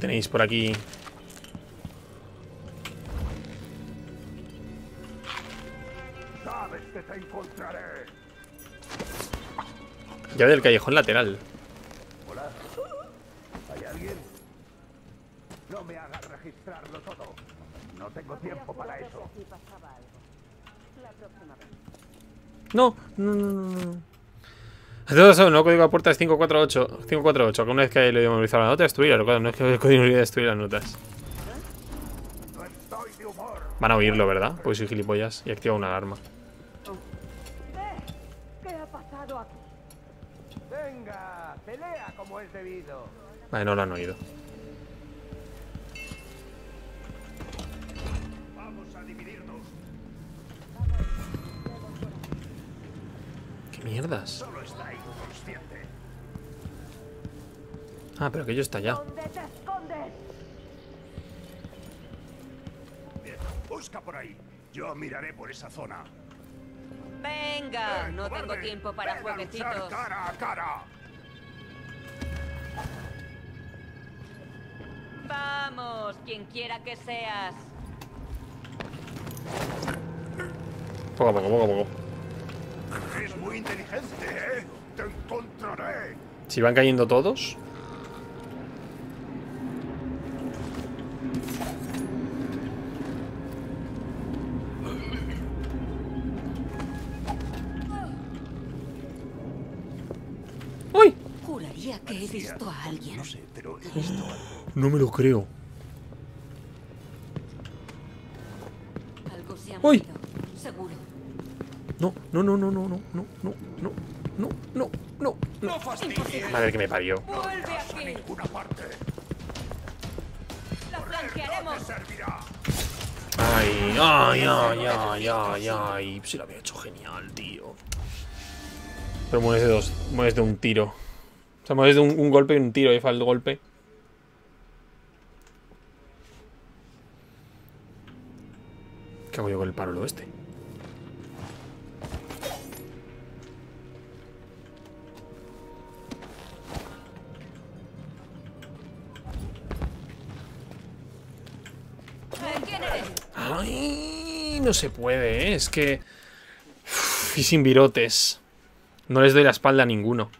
Tenéis por aquí. Sabes que te encontraré. Llave del callejón lateral. Hola. ¿Hay alguien? No me hagas registrarlo todo. No tengo tiempo para eso. No, no, no, no, todo el nuevo código de puerta es 548. 548, que una vez que lo he memorizado la nota, destruir. Recuerda, no es que el código no olvide destruir las notas. No. Van a oírlo, ¿verdad? Pues soy gilipollas y activa una alarma. ¿Qué ha pasado aquí? Venga, pelea como es debido. Vale, no lo han oído. ¿Qué mierdas? Solo está inconsciente. Ah, pero aquello está allá. ¿Dónde te escondes? Bien, busca por ahí. Yo miraré por esa zona. Venga, ¡Eh, no tengo tiempo para ¡Ven a luchar jueguecitos. cara a cara. Vamos, quien quiera que seas. Poco a poco, poco a poco. Es muy inteligente, ¿eh? Te encontraré. Si van cayendo todos. ¡Uy! Juraría que he visto a alguien. No sé, pero he visto algo. No me lo creo. Algo se ha ¡Uy! movido, seguro. No, no, no, no, no, no, no, no, no, no, no, no, no. Madre que me parió. ¡Vuelve aquí! Ninguna parte. ¡La flanquearemos! Servirá. Ay, ay, ay, ay, ay, ay. Si lo había hecho genial, tío. Pero mueres de dos, mueres de un tiro. O sea, mueres de un, un golpe y un tiro, y falta el golpe. ¿Qué hago yo con el paro este? Ay, no se puede, ¿eh? es que... Y sin virotes. No les doy la espalda a ninguno.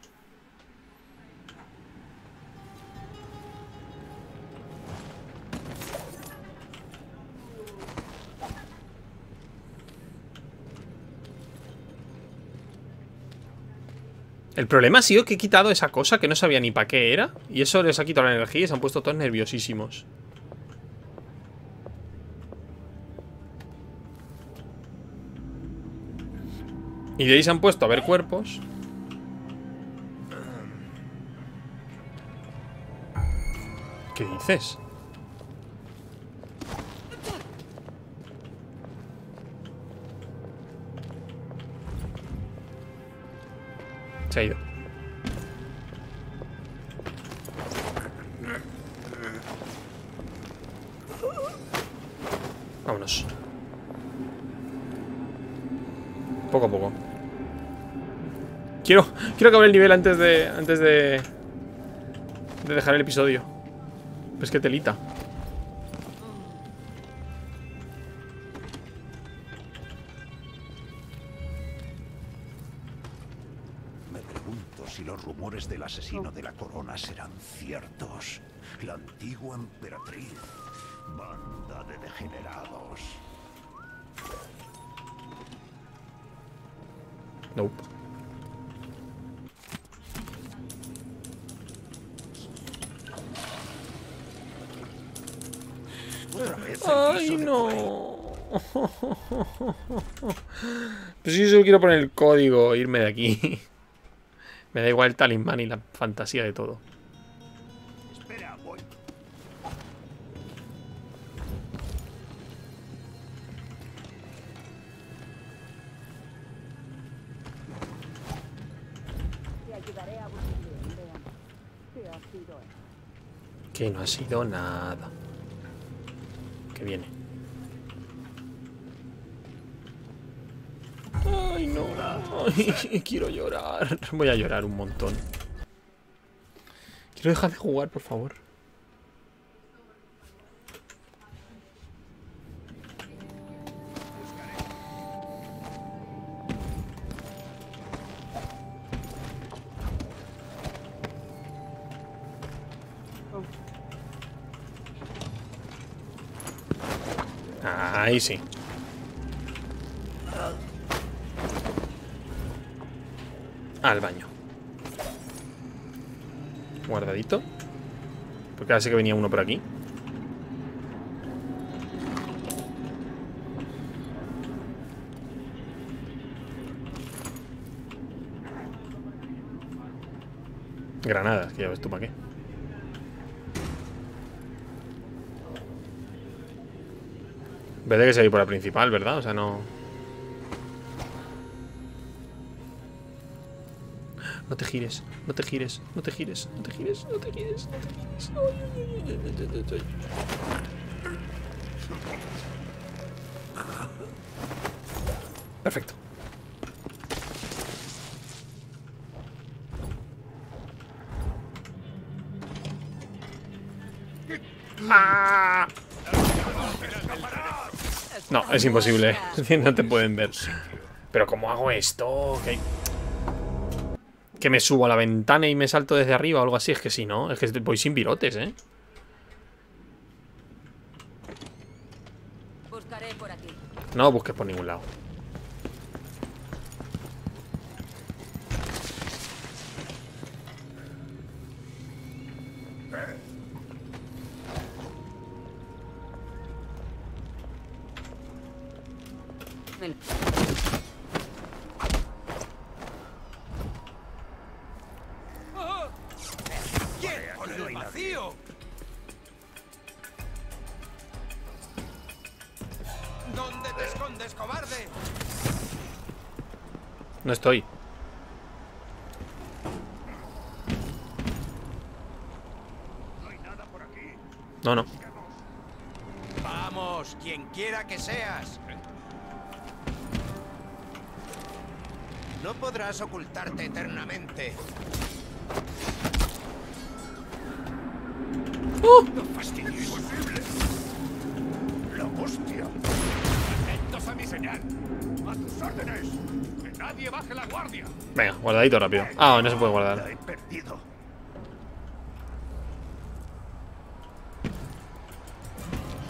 El problema ha sido que he quitado esa cosa que no sabía ni para qué era. Y eso les ha quitado la energía y se han puesto todos nerviosísimos. Y de ahí se han puesto a ver cuerpos. ¿Qué dices? Se ha ido. Quiero, acabar el nivel antes de. antes de. de dejar el episodio. Pues que telita. Pues yo solo quiero poner el código e irme de aquí. Me da igual el talismán y la fantasía de todo. Que no ha sido nada. Que viene. Ay, no. Quiero llorar. Voy a llorar un montón. Quiero dejar de jugar, por favor. Ahí sí. Al baño. Guardadito. Porque ahora sí que venía uno por aquí. Granadas, que ya ves tú para qué. vez de que seguir por la principal, ¿verdad? O sea, no... No te gires, no te gires, no te gires, no te gires, no te gires, no te gires. Perfecto. No, es imposible. No te pueden ver. Pero ¿cómo hago esto? Que, que me subo a la ventana y me salto desde arriba o algo así. Es que si no, es que voy sin virotes, ¿eh? Buscaré por aquí. No busques por ningún lado. No estoy. No, no. Vamos, quien quiera que seas. No podrás ocultarte eternamente. Guardadito rápido. Ah, no se puede guardar. he perdido.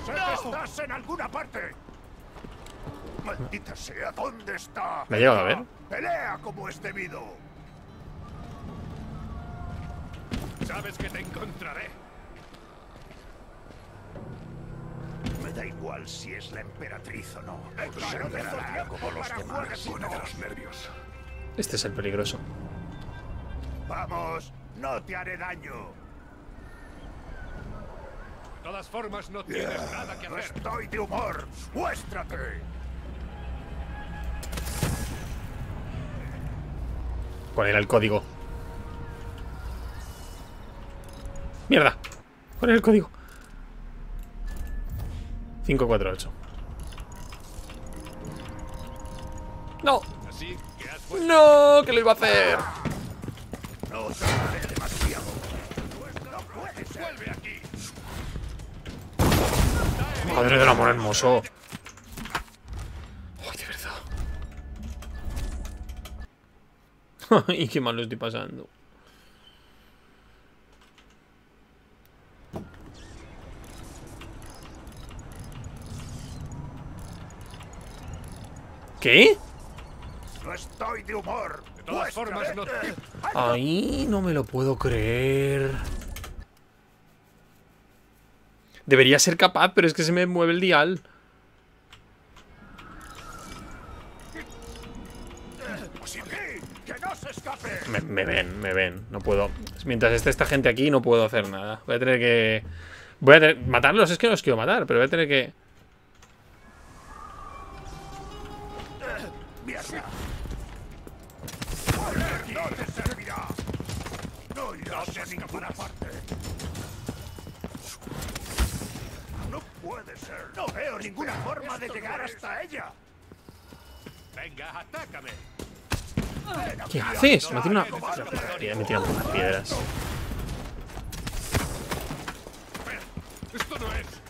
¡Sé que estás en alguna parte! ¡Maldita sea! ¿Dónde está? ¿Me ha llegado a ver? ¡Pelea como es debido! Sabes que te encontraré. Me da igual si es la emperatriz o no. Te zodiaco como los demás. Pone de los nervios. Este es el peligroso. Vamos, no te haré daño. De todas formas, no tienes nada que hacer. No estoy de humor. ¡Muéstrate! ¿Cuál era el código? ¡Mierda! ¿Cuál era el código? 548. ¡No! Que has ¡No! ¿Qué lo iba a hacer? No tardaré demasiado. No puede ser. Vuelve aquí. Madre del amor hermoso. Ay, de verdad. y qué mal lo estoy pasando. ¿Qué? No estoy de humor. De todas formas, no. Ay, no me lo puedo creer. Debería ser capaz, pero es que se me mueve el dial. ¡Aquí! ¡Que no se escape! Me, me ven, me ven. No puedo. Mientras esté esta gente aquí, no puedo hacer nada. Voy a tener que. Voy a tener. Matarlos es que no los quiero matar, pero voy a tener que. Ninguna forma de llegar hasta ella. Venga, atácame. ¿Qué haces? Me tiran una. Me tiran por las piedras. Esto no es.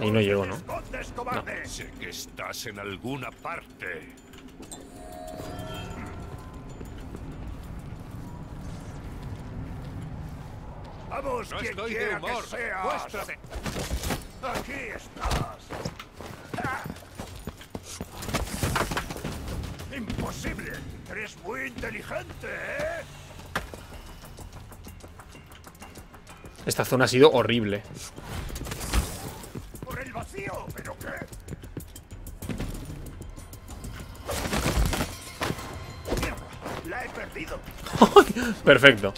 Ahí no llego, ¿no? cobarde? Sé que estás en alguna parte. Vamos, No quien estoy de quiera humor. que seas. Muéstrate. Aquí estás. Ah. Imposible. Eres muy inteligente, ¿eh? Esta zona ha sido horrible. Por el vacío, ¿pero qué? Mierda, la he perdido. Perfecto.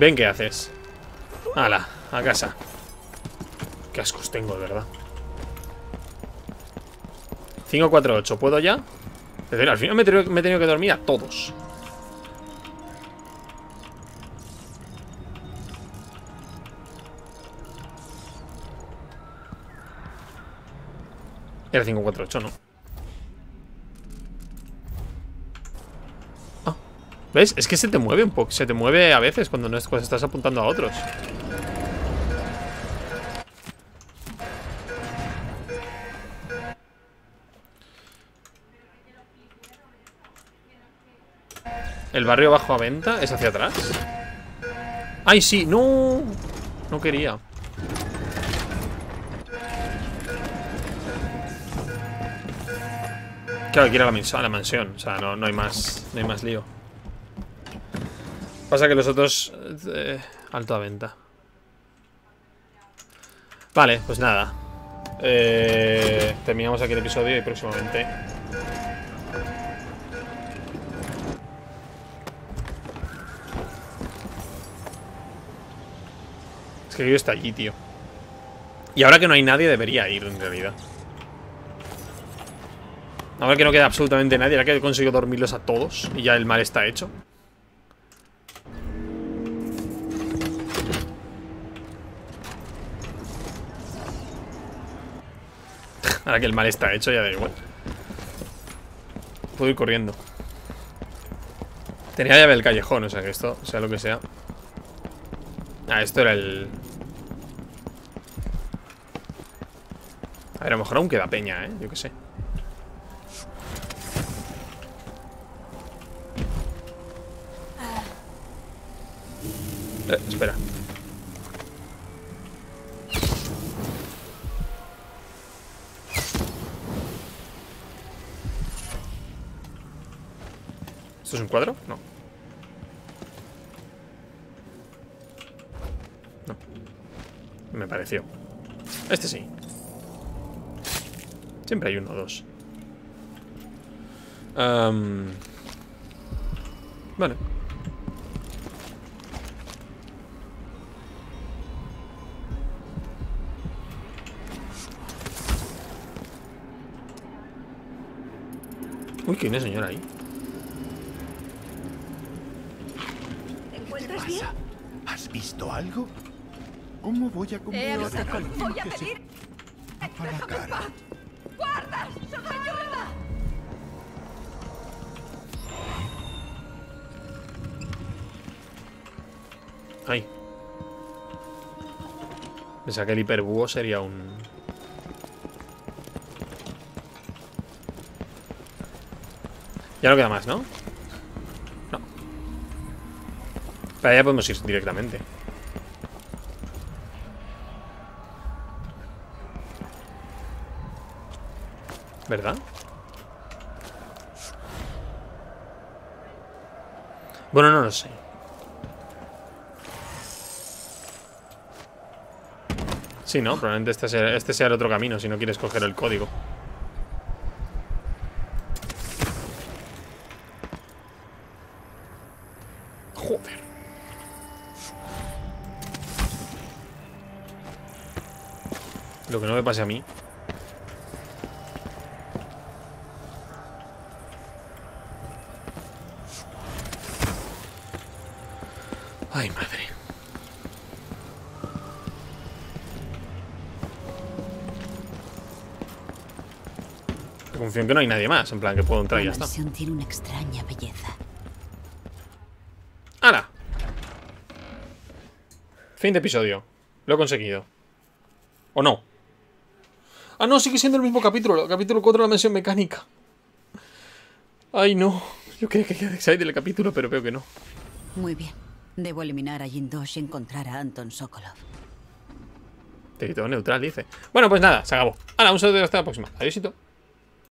Ven, ¿qué haces? Hala, a casa. Qué ascos tengo, de verdad. 5, 4, 8. ¿Puedo ya? Decir, al final me he, tenido, me he tenido que dormir a todos. Era 5, 4, 8, ¿no? ¿Ves? Es que se te mueve un poco. Se te mueve a veces cuando no estás apuntando a otros. ¿El barrio bajo a venta es hacia atrás? ¡Ay, sí! ¡No! No quería. Claro, quiero la, a la mansión. O sea, no, no hay más. No hay más lío. Pasa que los otros. eh, alto a venta. Vale, pues nada. Eh, terminamos aquí el episodio y próximamente. Es que yo está allí, tío. Y ahora que no hay nadie, debería ir en realidad. Ahora que no queda absolutamente nadie, ahora que he conseguido dormirlos a todos y ya el mal está hecho. Ahora que el mal está hecho, ya da igual. Puedo ir corriendo. Tenía llave del callejón, o sea que esto, sea lo que sea. Ah, esto era el... A ver, a lo mejor aún queda peña, ¿eh? Yo qué sé. Eh, espera. ¿Esto es un cuadro? No. No. Me pareció. Este sí. Siempre hay uno o dos. Am, Vale. Uy, que hay señora ahí. ¿Te encuentras bien? ¿Has visto algo? ¿Cómo voy a avisado. alguien Voy a pedir. tapa la cara? Ay. Pensaba que el hiperbúho sería un... Ya no queda más, ¿no? No. Para allá podemos ir directamente. ¿Verdad? Bueno, no lo sé. Sí, ¿no? Probablemente este sea, este sea el otro camino si no quieres coger el código. Joder. Lo que no me pase a mí. Ay, madre. Que no hay nadie más, en plan que puedo entrar y ya está. tiene una extraña belleza. ¡Hala! Fin de episodio. Lo he conseguido. ¿O no? Ah, no, sigue siendo el mismo capítulo. El capítulo 4 de la mansión mecánica. Ay, no. Yo quería que quede excited del capítulo, pero veo que no. Muy bien. Debo eliminar a Jindosh y encontrar a Anton Sokolov. Territorio neutral, dice. Bueno, pues nada, se acabó. Ahora, un saludo y hasta la próxima. Adiósito.